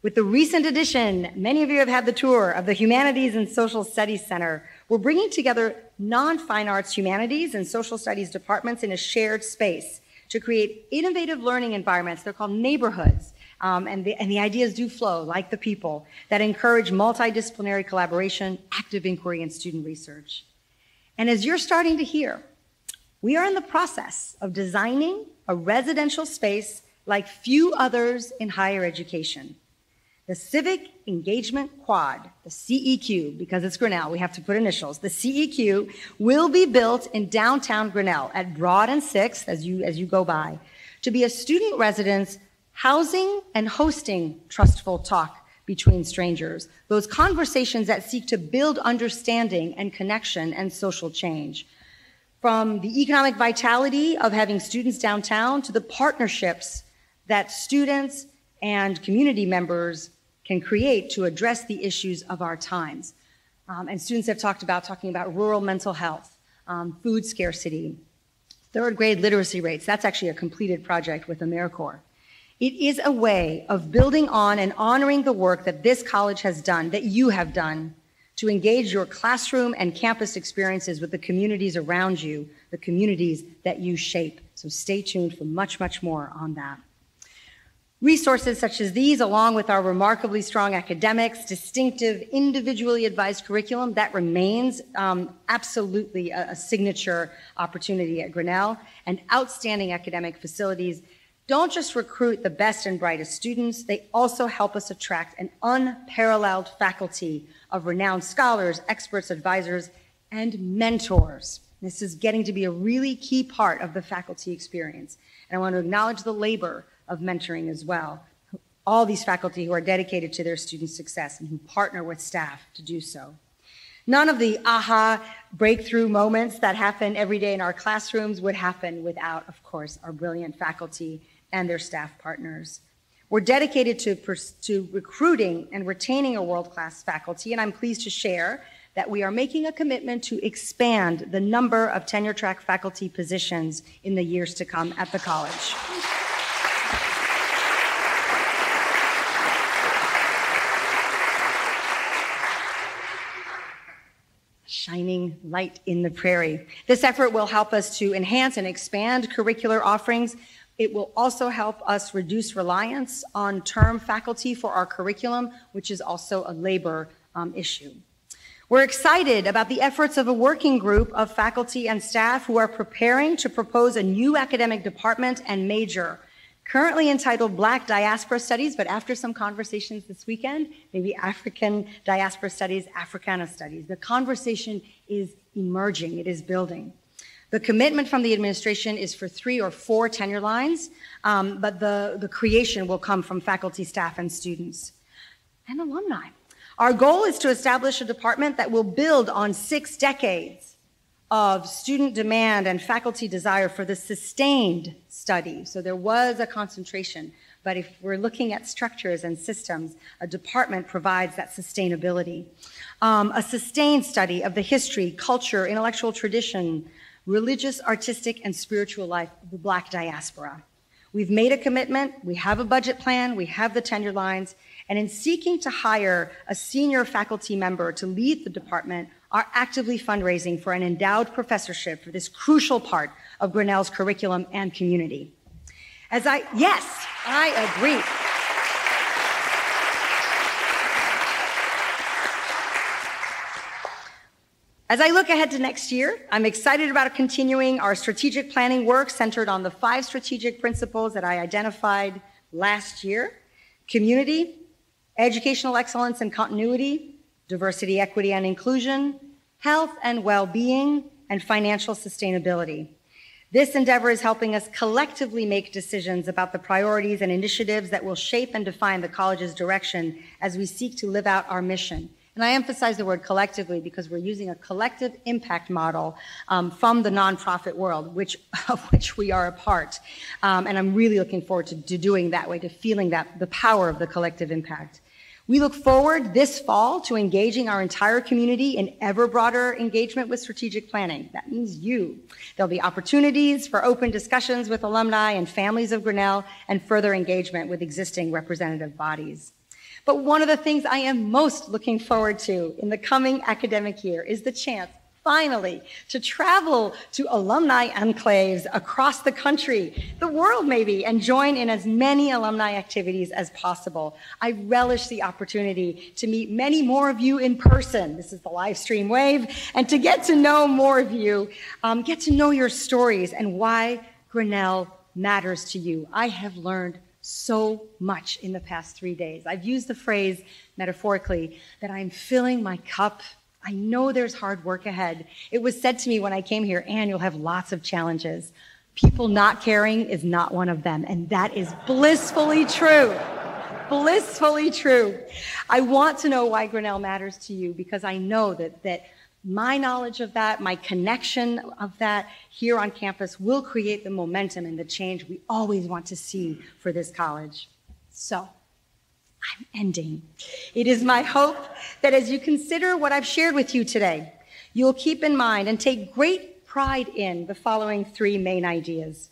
With the recent addition, many of you have had the tour of the Humanities and Social Studies Center. We're bringing together non-fine arts humanities and social studies departments in a shared space to create innovative learning environments. They're called neighborhoods. Um, and, the, and the ideas do flow like the people that encourage multidisciplinary collaboration, active inquiry, and student research. And as you're starting to hear, we are in the process of designing a residential space like few others in higher education. The Civic Engagement Quad, the CEQ, because it's Grinnell, we have to put initials. The CEQ will be built in downtown Grinnell at Broad and 6th as you, as you go by to be a student residence housing and hosting trustful talk between strangers, those conversations that seek to build understanding and connection and social change. From the economic vitality of having students downtown to the partnerships that students and community members can create to address the issues of our times. Um, and students have talked about talking about rural mental health, um, food scarcity, third grade literacy rates. That's actually a completed project with AmeriCorps. It is a way of building on and honoring the work that this college has done, that you have done, to engage your classroom and campus experiences with the communities around you, the communities that you shape. So stay tuned for much, much more on that. Resources such as these, along with our remarkably strong academics, distinctive, individually advised curriculum, that remains um, absolutely a, a signature opportunity at Grinnell, and outstanding academic facilities don't just recruit the best and brightest students, they also help us attract an unparalleled faculty of renowned scholars, experts, advisors, and mentors. This is getting to be a really key part of the faculty experience. And I want to acknowledge the labor of mentoring as well. All these faculty who are dedicated to their student success and who partner with staff to do so. None of the aha breakthrough moments that happen every day in our classrooms would happen without, of course, our brilliant faculty and their staff partners. We're dedicated to, to recruiting and retaining a world-class faculty, and I'm pleased to share that we are making a commitment to expand the number of tenure track faculty positions in the years to come at the college. Shining light in the prairie. This effort will help us to enhance and expand curricular offerings. It will also help us reduce reliance on term faculty for our curriculum, which is also a labor um, issue. We're excited about the efforts of a working group of faculty and staff who are preparing to propose a new academic department and major currently entitled Black Diaspora Studies, but after some conversations this weekend, maybe African Diaspora Studies, Africana Studies. The conversation is emerging, it is building. The commitment from the administration is for three or four tenure lines, um, but the, the creation will come from faculty, staff, and students and alumni. Our goal is to establish a department that will build on six decades of student demand and faculty desire for the sustained study. So there was a concentration, but if we're looking at structures and systems, a department provides that sustainability. Um, a sustained study of the history, culture, intellectual tradition, religious, artistic, and spiritual life of the Black diaspora. We've made a commitment, we have a budget plan, we have the tenure lines, and in seeking to hire a senior faculty member to lead the department, are actively fundraising for an endowed professorship for this crucial part of Grinnell's curriculum and community. As I, yes, I agree. As I look ahead to next year, I'm excited about continuing our strategic planning work centered on the five strategic principles that I identified last year community, educational excellence and continuity, diversity, equity, and inclusion, health and well being, and financial sustainability. This endeavor is helping us collectively make decisions about the priorities and initiatives that will shape and define the college's direction as we seek to live out our mission and I emphasize the word collectively because we're using a collective impact model um, from the nonprofit world, which, of which we are a part. Um, and I'm really looking forward to, to doing that way, to feeling that, the power of the collective impact. We look forward this fall to engaging our entire community in ever broader engagement with strategic planning. That means you. There'll be opportunities for open discussions with alumni and families of Grinnell and further engagement with existing representative bodies. But one of the things I am most looking forward to in the coming academic year is the chance finally to travel to alumni enclaves across the country, the world maybe, and join in as many alumni activities as possible. I relish the opportunity to meet many more of you in person. This is the live stream wave, and to get to know more of you, um, get to know your stories and why Grinnell matters to you. I have learned so much in the past three days. I've used the phrase metaphorically that I'm filling my cup. I know there's hard work ahead. It was said to me when I came here, Anne, you'll have lots of challenges. People not caring is not one of them, and that is blissfully true. blissfully true. I want to know why Grinnell matters to you because I know that, that my knowledge of that, my connection of that here on campus will create the momentum and the change we always want to see for this college. So, I'm ending. It is my hope that as you consider what I've shared with you today, you'll keep in mind and take great pride in the following three main ideas.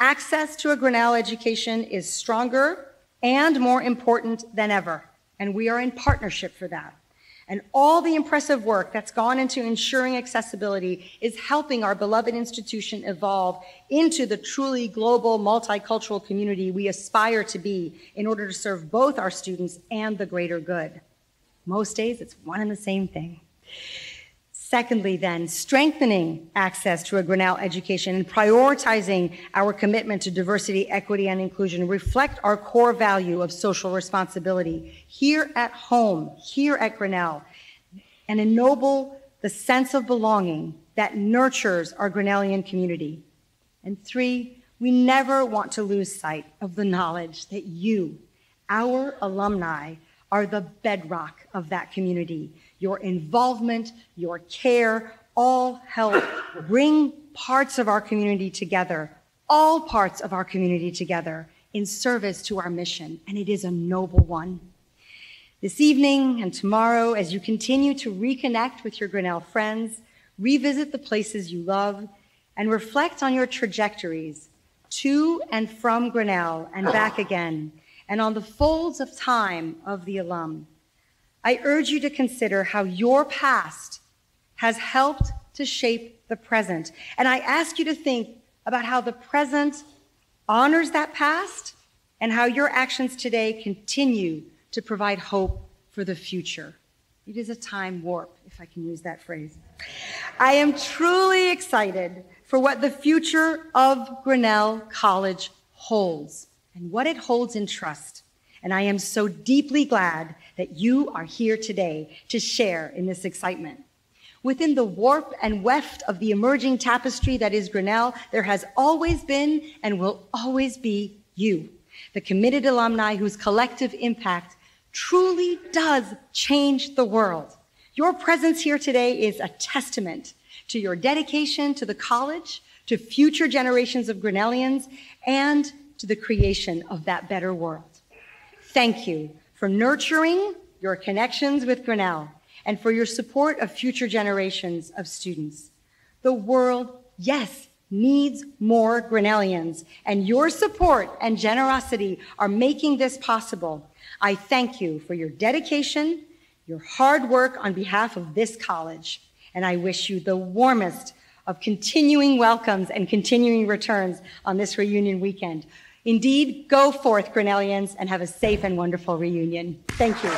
Access to a Grinnell education is stronger and more important than ever, and we are in partnership for that. And all the impressive work that's gone into ensuring accessibility is helping our beloved institution evolve into the truly global multicultural community we aspire to be in order to serve both our students and the greater good. Most days, it's one and the same thing. Secondly, then, strengthening access to a Grinnell education and prioritizing our commitment to diversity, equity, and inclusion reflect our core value of social responsibility here at home, here at Grinnell, and ennoble the sense of belonging that nurtures our Grinnellian community. And three, we never want to lose sight of the knowledge that you, our alumni, are the bedrock of that community your involvement, your care, all help bring parts of our community together, all parts of our community together in service to our mission, and it is a noble one. This evening and tomorrow, as you continue to reconnect with your Grinnell friends, revisit the places you love, and reflect on your trajectories to and from Grinnell and back again, and on the folds of time of the alum. I urge you to consider how your past has helped to shape the present. And I ask you to think about how the present honors that past and how your actions today continue to provide hope for the future. It is a time warp, if I can use that phrase. I am truly excited for what the future of Grinnell College holds. and what it holds in trust. And I am so deeply glad that you are here today to share in this excitement. Within the warp and weft of the emerging tapestry that is Grinnell, there has always been and will always be you, the committed alumni whose collective impact truly does change the world. Your presence here today is a testament to your dedication to the college, to future generations of Grinnellians, and to the creation of that better world. Thank you for nurturing your connections with Grinnell and for your support of future generations of students. The world, yes, needs more Grinnellians, and your support and generosity are making this possible. I thank you for your dedication, your hard work on behalf of this college, and I wish you the warmest of continuing welcomes and continuing returns on this reunion weekend. Indeed, go forth, Grinnellians, and have a safe and wonderful reunion. Thank you.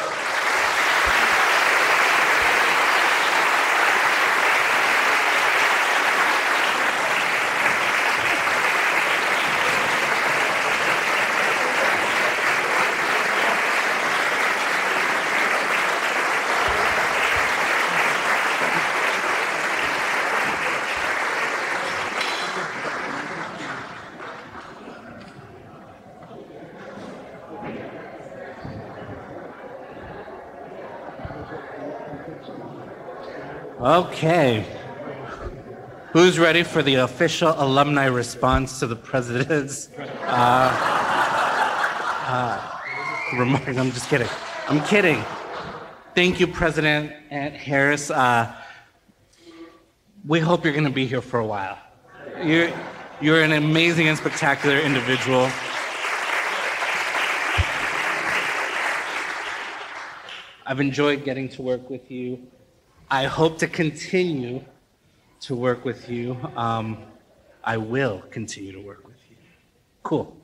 Okay. Who's ready for the official alumni response to the president's uh, uh, remark? I'm just kidding. I'm kidding. Thank you, President Anne Harris. Uh, we hope you're going to be here for a while. You're, you're an amazing and spectacular individual. I've enjoyed getting to work with you. I hope to continue to work with you. Um, I will continue to work with you. Cool.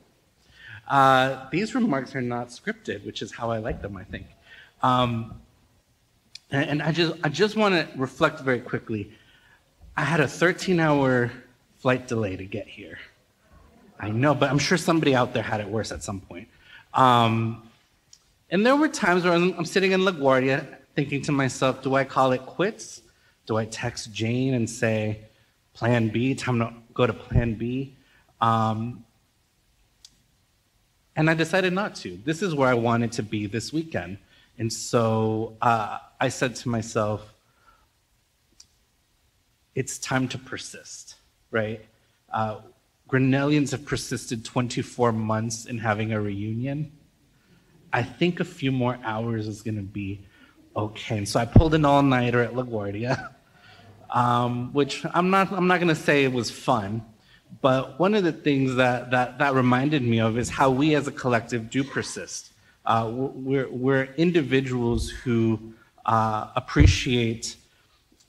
Uh, these remarks are not scripted, which is how I like them, I think. Um, and, and I just, I just want to reflect very quickly. I had a 13 hour flight delay to get here. I know, but I'm sure somebody out there had it worse at some point. Um, and there were times where I'm, I'm sitting in LaGuardia thinking to myself, do I call it quits? Do I text Jane and say, plan B, time to go to plan B? Um, and I decided not to. This is where I wanted to be this weekend. And so uh, I said to myself, it's time to persist, right? Uh, Grinnellians have persisted 24 months in having a reunion. I think a few more hours is going to be Okay, so I pulled an all-nighter at LaGuardia, um, which I'm not, I'm not gonna say it was fun, but one of the things that, that, that reminded me of is how we as a collective do persist. Uh, we're, we're individuals who uh, appreciate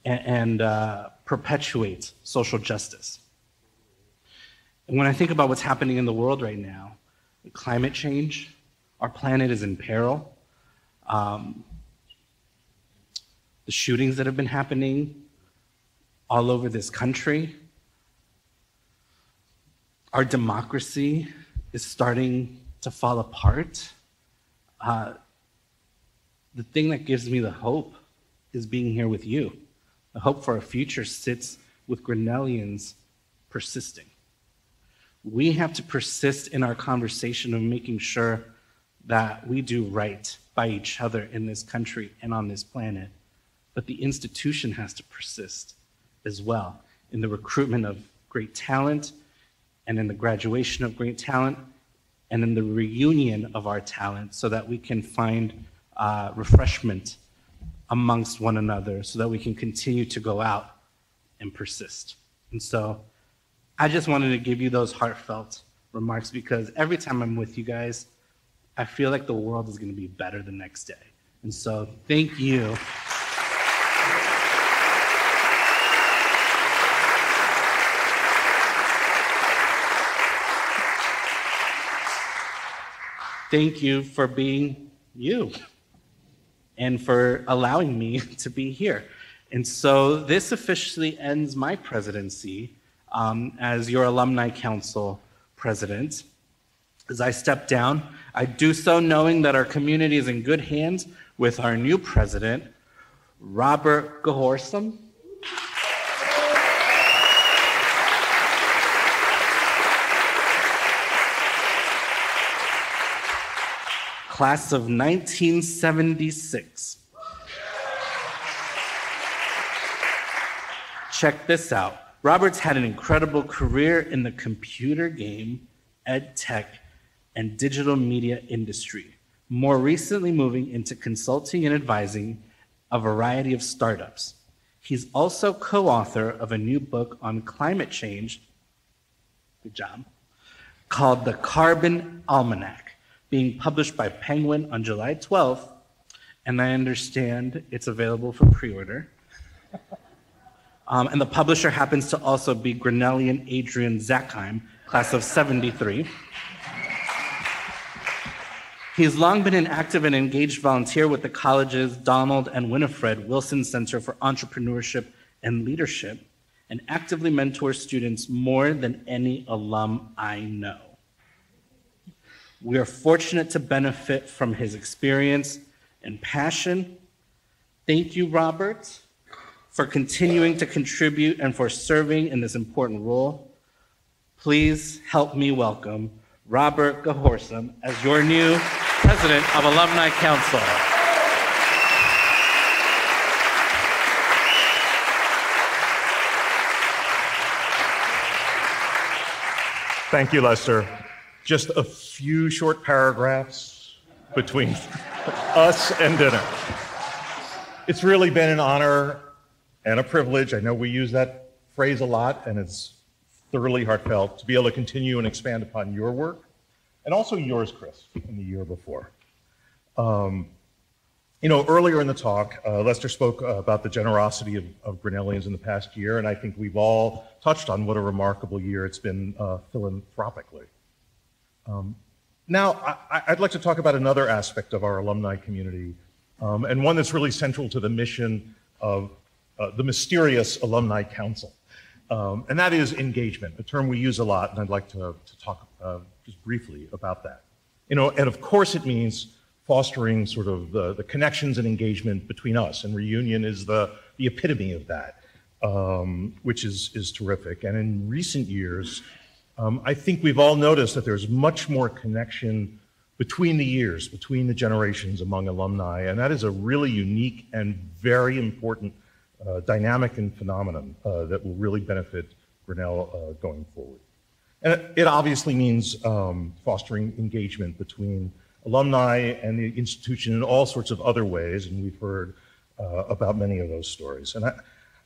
and, and uh, perpetuate social justice. And when I think about what's happening in the world right now, climate change, our planet is in peril. Um, the shootings that have been happening all over this country. Our democracy is starting to fall apart. Uh, the thing that gives me the hope is being here with you. The hope for a future sits with Grinnellians persisting. We have to persist in our conversation of making sure that we do right by each other in this country and on this planet but the institution has to persist as well in the recruitment of great talent and in the graduation of great talent and in the reunion of our talent so that we can find uh, refreshment amongst one another so that we can continue to go out and persist. And so I just wanted to give you those heartfelt remarks because every time I'm with you guys, I feel like the world is going to be better the next day. And so thank you. Thank you for being you and for allowing me to be here. And so this officially ends my presidency um, as your Alumni Council president. As I step down, I do so knowing that our community is in good hands with our new president, Robert Gehorsam. Class of 1976. Check this out. Robert's had an incredible career in the computer game, ed tech, and digital media industry, more recently moving into consulting and advising a variety of startups. He's also co author of a new book on climate change, good job, called The Carbon Almanac, being published by Penguin on July 12th, and I understand it's available for pre order. Um, and the publisher happens to also be Grinnellian Adrian Zackheim, class of 73. He's long been an active and engaged volunteer with the college's Donald and Winifred Wilson Center for Entrepreneurship and Leadership and actively mentors students more than any alum I know. We are fortunate to benefit from his experience and passion. Thank you, Robert for continuing to contribute and for serving in this important role. Please help me welcome Robert Gehorsam as your new president of Alumni Council. Thank you, Lester. Just a few short paragraphs between us and dinner. It's really been an honor and a privilege. I know we use that phrase a lot, and it's thoroughly heartfelt to be able to continue and expand upon your work, and also yours, Chris, in the year before. Um, you know, earlier in the talk, uh, Lester spoke uh, about the generosity of, of Grinnellians in the past year, and I think we've all touched on what a remarkable year it's been uh, philanthropically. Um, now, I, would like to talk about another aspect of our alumni community, um, and one that's really central to the mission of uh, the mysterious alumni council. Um, and that is engagement, a term we use a lot, and I'd like to, to talk uh, just briefly about that. You know, and of course it means fostering sort of the, the connections and engagement between us, and reunion is the, the epitome of that, um, which is, is terrific. And in recent years, um, I think we've all noticed that there's much more connection between the years, between the generations among alumni, and that is a really unique and very important uh, dynamic and phenomenon uh, that will really benefit Grinnell uh, going forward. And it obviously means um, fostering engagement between alumni and the institution in all sorts of other ways, and we've heard uh, about many of those stories. And I,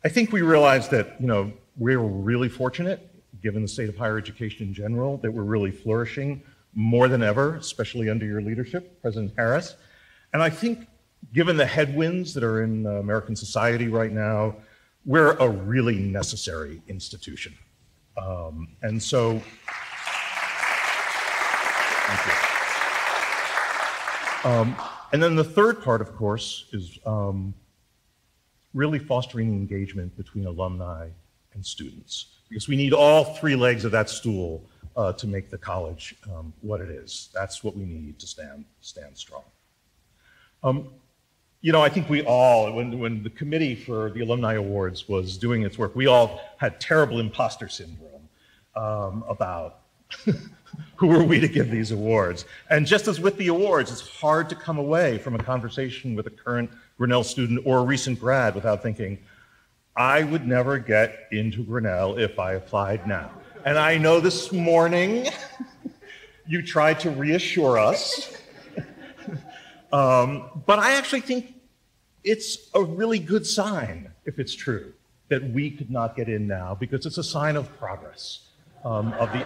I think we realize that, you know, we're really fortunate, given the state of higher education in general, that we're really flourishing more than ever, especially under your leadership, President Harris. And I think given the headwinds that are in uh, American society right now, we're a really necessary institution. Um, and so. Um, and then the third part, of course, is um, really fostering engagement between alumni and students, because we need all three legs of that stool uh, to make the college um, what it is. That's what we need to stand, stand strong. Um, you know, I think we all, when, when the committee for the Alumni Awards was doing its work, we all had terrible imposter syndrome um, about who are we to give these awards. And just as with the awards, it's hard to come away from a conversation with a current Grinnell student or a recent grad without thinking, I would never get into Grinnell if I applied now. And I know this morning you tried to reassure us um, but I actually think it's a really good sign, if it's true, that we could not get in now because it's a sign of progress. Um, of the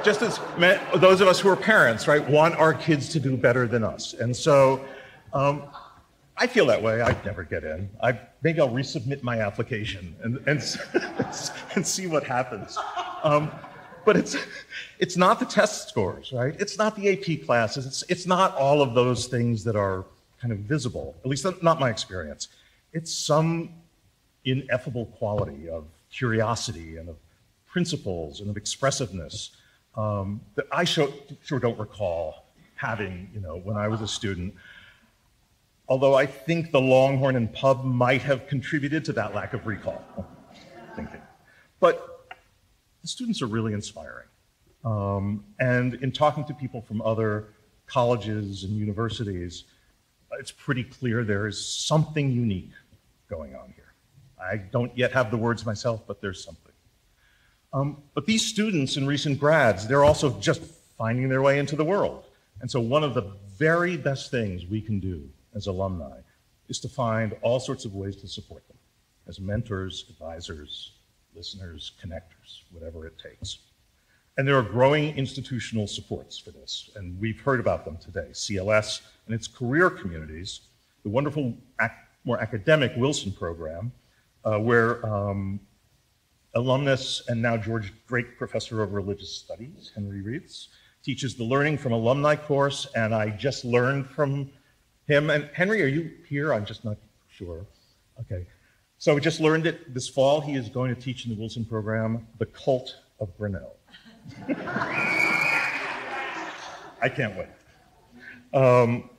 just as those of us who are parents, right, want our kids to do better than us, and so um, I feel that way. I'd never get in. I maybe I'll resubmit my application and and, and see what happens. Um, but it's it's not the test scores, right? It's not the AP classes. It's it's not all of those things that are kind of visible. At least not my experience. It's some ineffable quality of curiosity and of principles and of expressiveness um, that I sure, sure don't recall having, you know, when I was a student. Although I think the Longhorn and Pub might have contributed to that lack of recall thinking. But the students are really inspiring. Um, and in talking to people from other colleges and universities, it's pretty clear there is something unique going on here. I don't yet have the words myself, but there's something. Um, but these students and recent grads, they're also just finding their way into the world. And so one of the very best things we can do as alumni is to find all sorts of ways to support them as mentors, advisors, listeners, connectors, whatever it takes. And there are growing institutional supports for this, and we've heard about them today. CLS and its career communities, the wonderful, ac more academic Wilson program, uh, where um, alumnus and now George Drake Professor of Religious Studies, Henry Rietz, teaches the Learning from Alumni course, and I just learned from him. And Henry, are you here? I'm just not sure. Okay. So we just learned it this fall. He is going to teach in the Wilson program, The Cult of Grinnell. I can't wait. Um,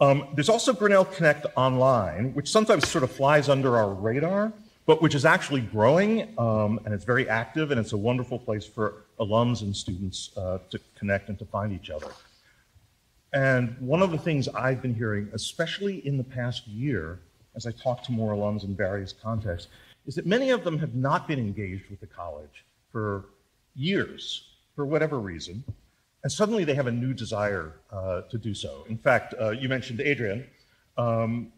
um, there's also Grinnell Connect Online, which sometimes sort of flies under our radar, but which is actually growing um, and it's very active and it's a wonderful place for alums and students uh, to connect and to find each other. And one of the things I've been hearing, especially in the past year, as I talk to more alums in various contexts, is that many of them have not been engaged with the college for years, for whatever reason, and suddenly they have a new desire uh, to do so. In fact, uh, you mentioned Adrian, um,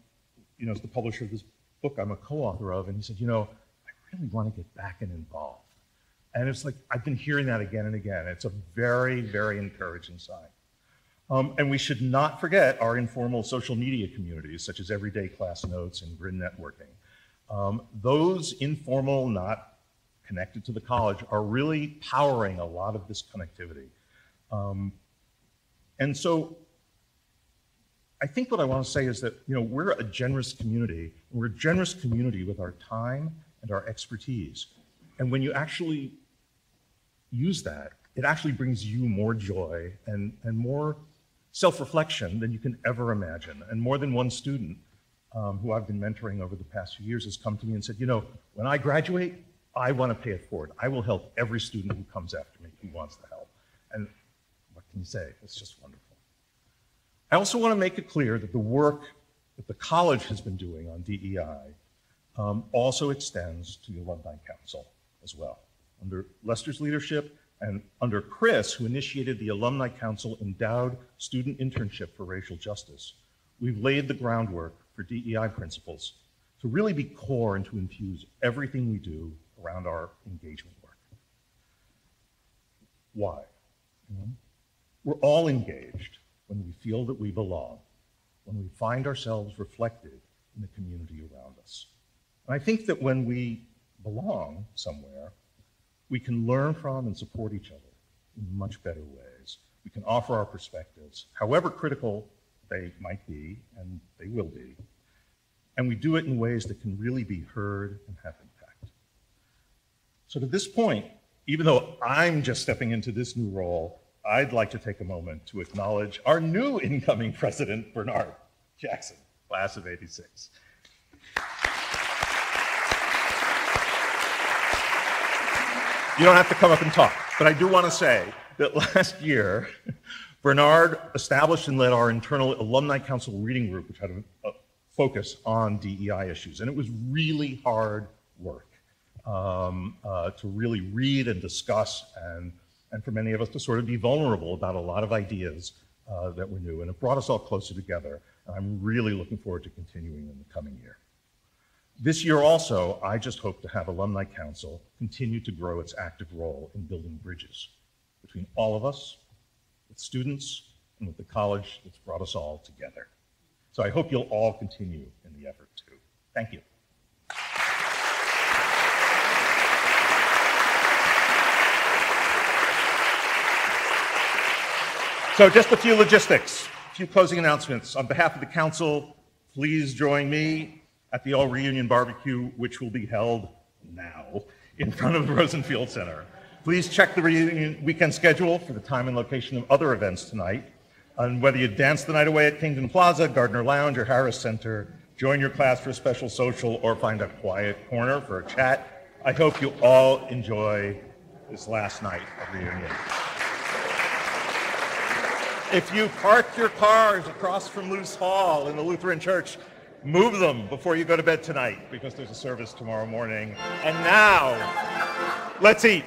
you know, as the publisher of this book I'm a co-author of, and he said, you know, I really want to get back and involved. And it's like, I've been hearing that again and again. It's a very, very encouraging sign. Um, and we should not forget our informal social media communities, such as Everyday Class Notes and Grin Networking. Um, those informal, not connected to the college, are really powering a lot of this connectivity. Um, and so I think what I want to say is that, you know, we're a generous community. We're a generous community with our time and our expertise. And when you actually use that, it actually brings you more joy and, and more self-reflection than you can ever imagine. And more than one student um, who I've been mentoring over the past few years has come to me and said, you know, when I graduate, I want to pay it forward. I will help every student who comes after me who wants to help. And what can you say? It's just wonderful. I also want to make it clear that the work that the college has been doing on DEI um, also extends to the Alumni Council as well. Under Lester's leadership and under Chris, who initiated the Alumni Council Endowed Student Internship for Racial Justice, we've laid the groundwork for DEI principles to really be core and to infuse everything we do around our engagement work. Why? Mm-hmm. We're all engaged when we feel that we belong, when we find ourselves reflected in the community around us. And I think that when we belong somewhere, we can learn from and support each other in much better ways. We can offer our perspectives, however critical they might be, and they will be. And we do it in ways that can really be heard and have impact. So to this point, even though I'm just stepping into this new role, I'd like to take a moment to acknowledge our new incoming president, Bernard Jackson, class of 86. You don't have to come up and talk, but I do want to say that last year, Bernard established and led our internal Alumni Council reading group, which had a, a focus on DEI issues. And it was really hard work um, uh, to really read and discuss and and for many of us to sort of be vulnerable about a lot of ideas uh, that were new. And it brought us all closer together. And I'm really looking forward to continuing in the coming year. This year also, I just hope to have Alumni Council continue to grow its active role in building bridges between all of us, with students, and with the college that's brought us all together. So I hope you'll all continue in the effort too. Thank you. So just a few logistics, a few closing announcements. On behalf of the council, please join me at the All Reunion Barbecue, which will be held now in front of the Rosenfield Center. Please check the reunion weekend schedule for the time and location of other events tonight. And whether you dance the night away at Kingdon Plaza, Gardner Lounge, or Harris Center, join your class for a special social, or find a quiet corner for a chat, I hope you all enjoy this last night of reunion. If you park your cars across from Loose Hall in the Lutheran Church, move them before you go to bed tonight because there's a service tomorrow morning. And now, let's eat.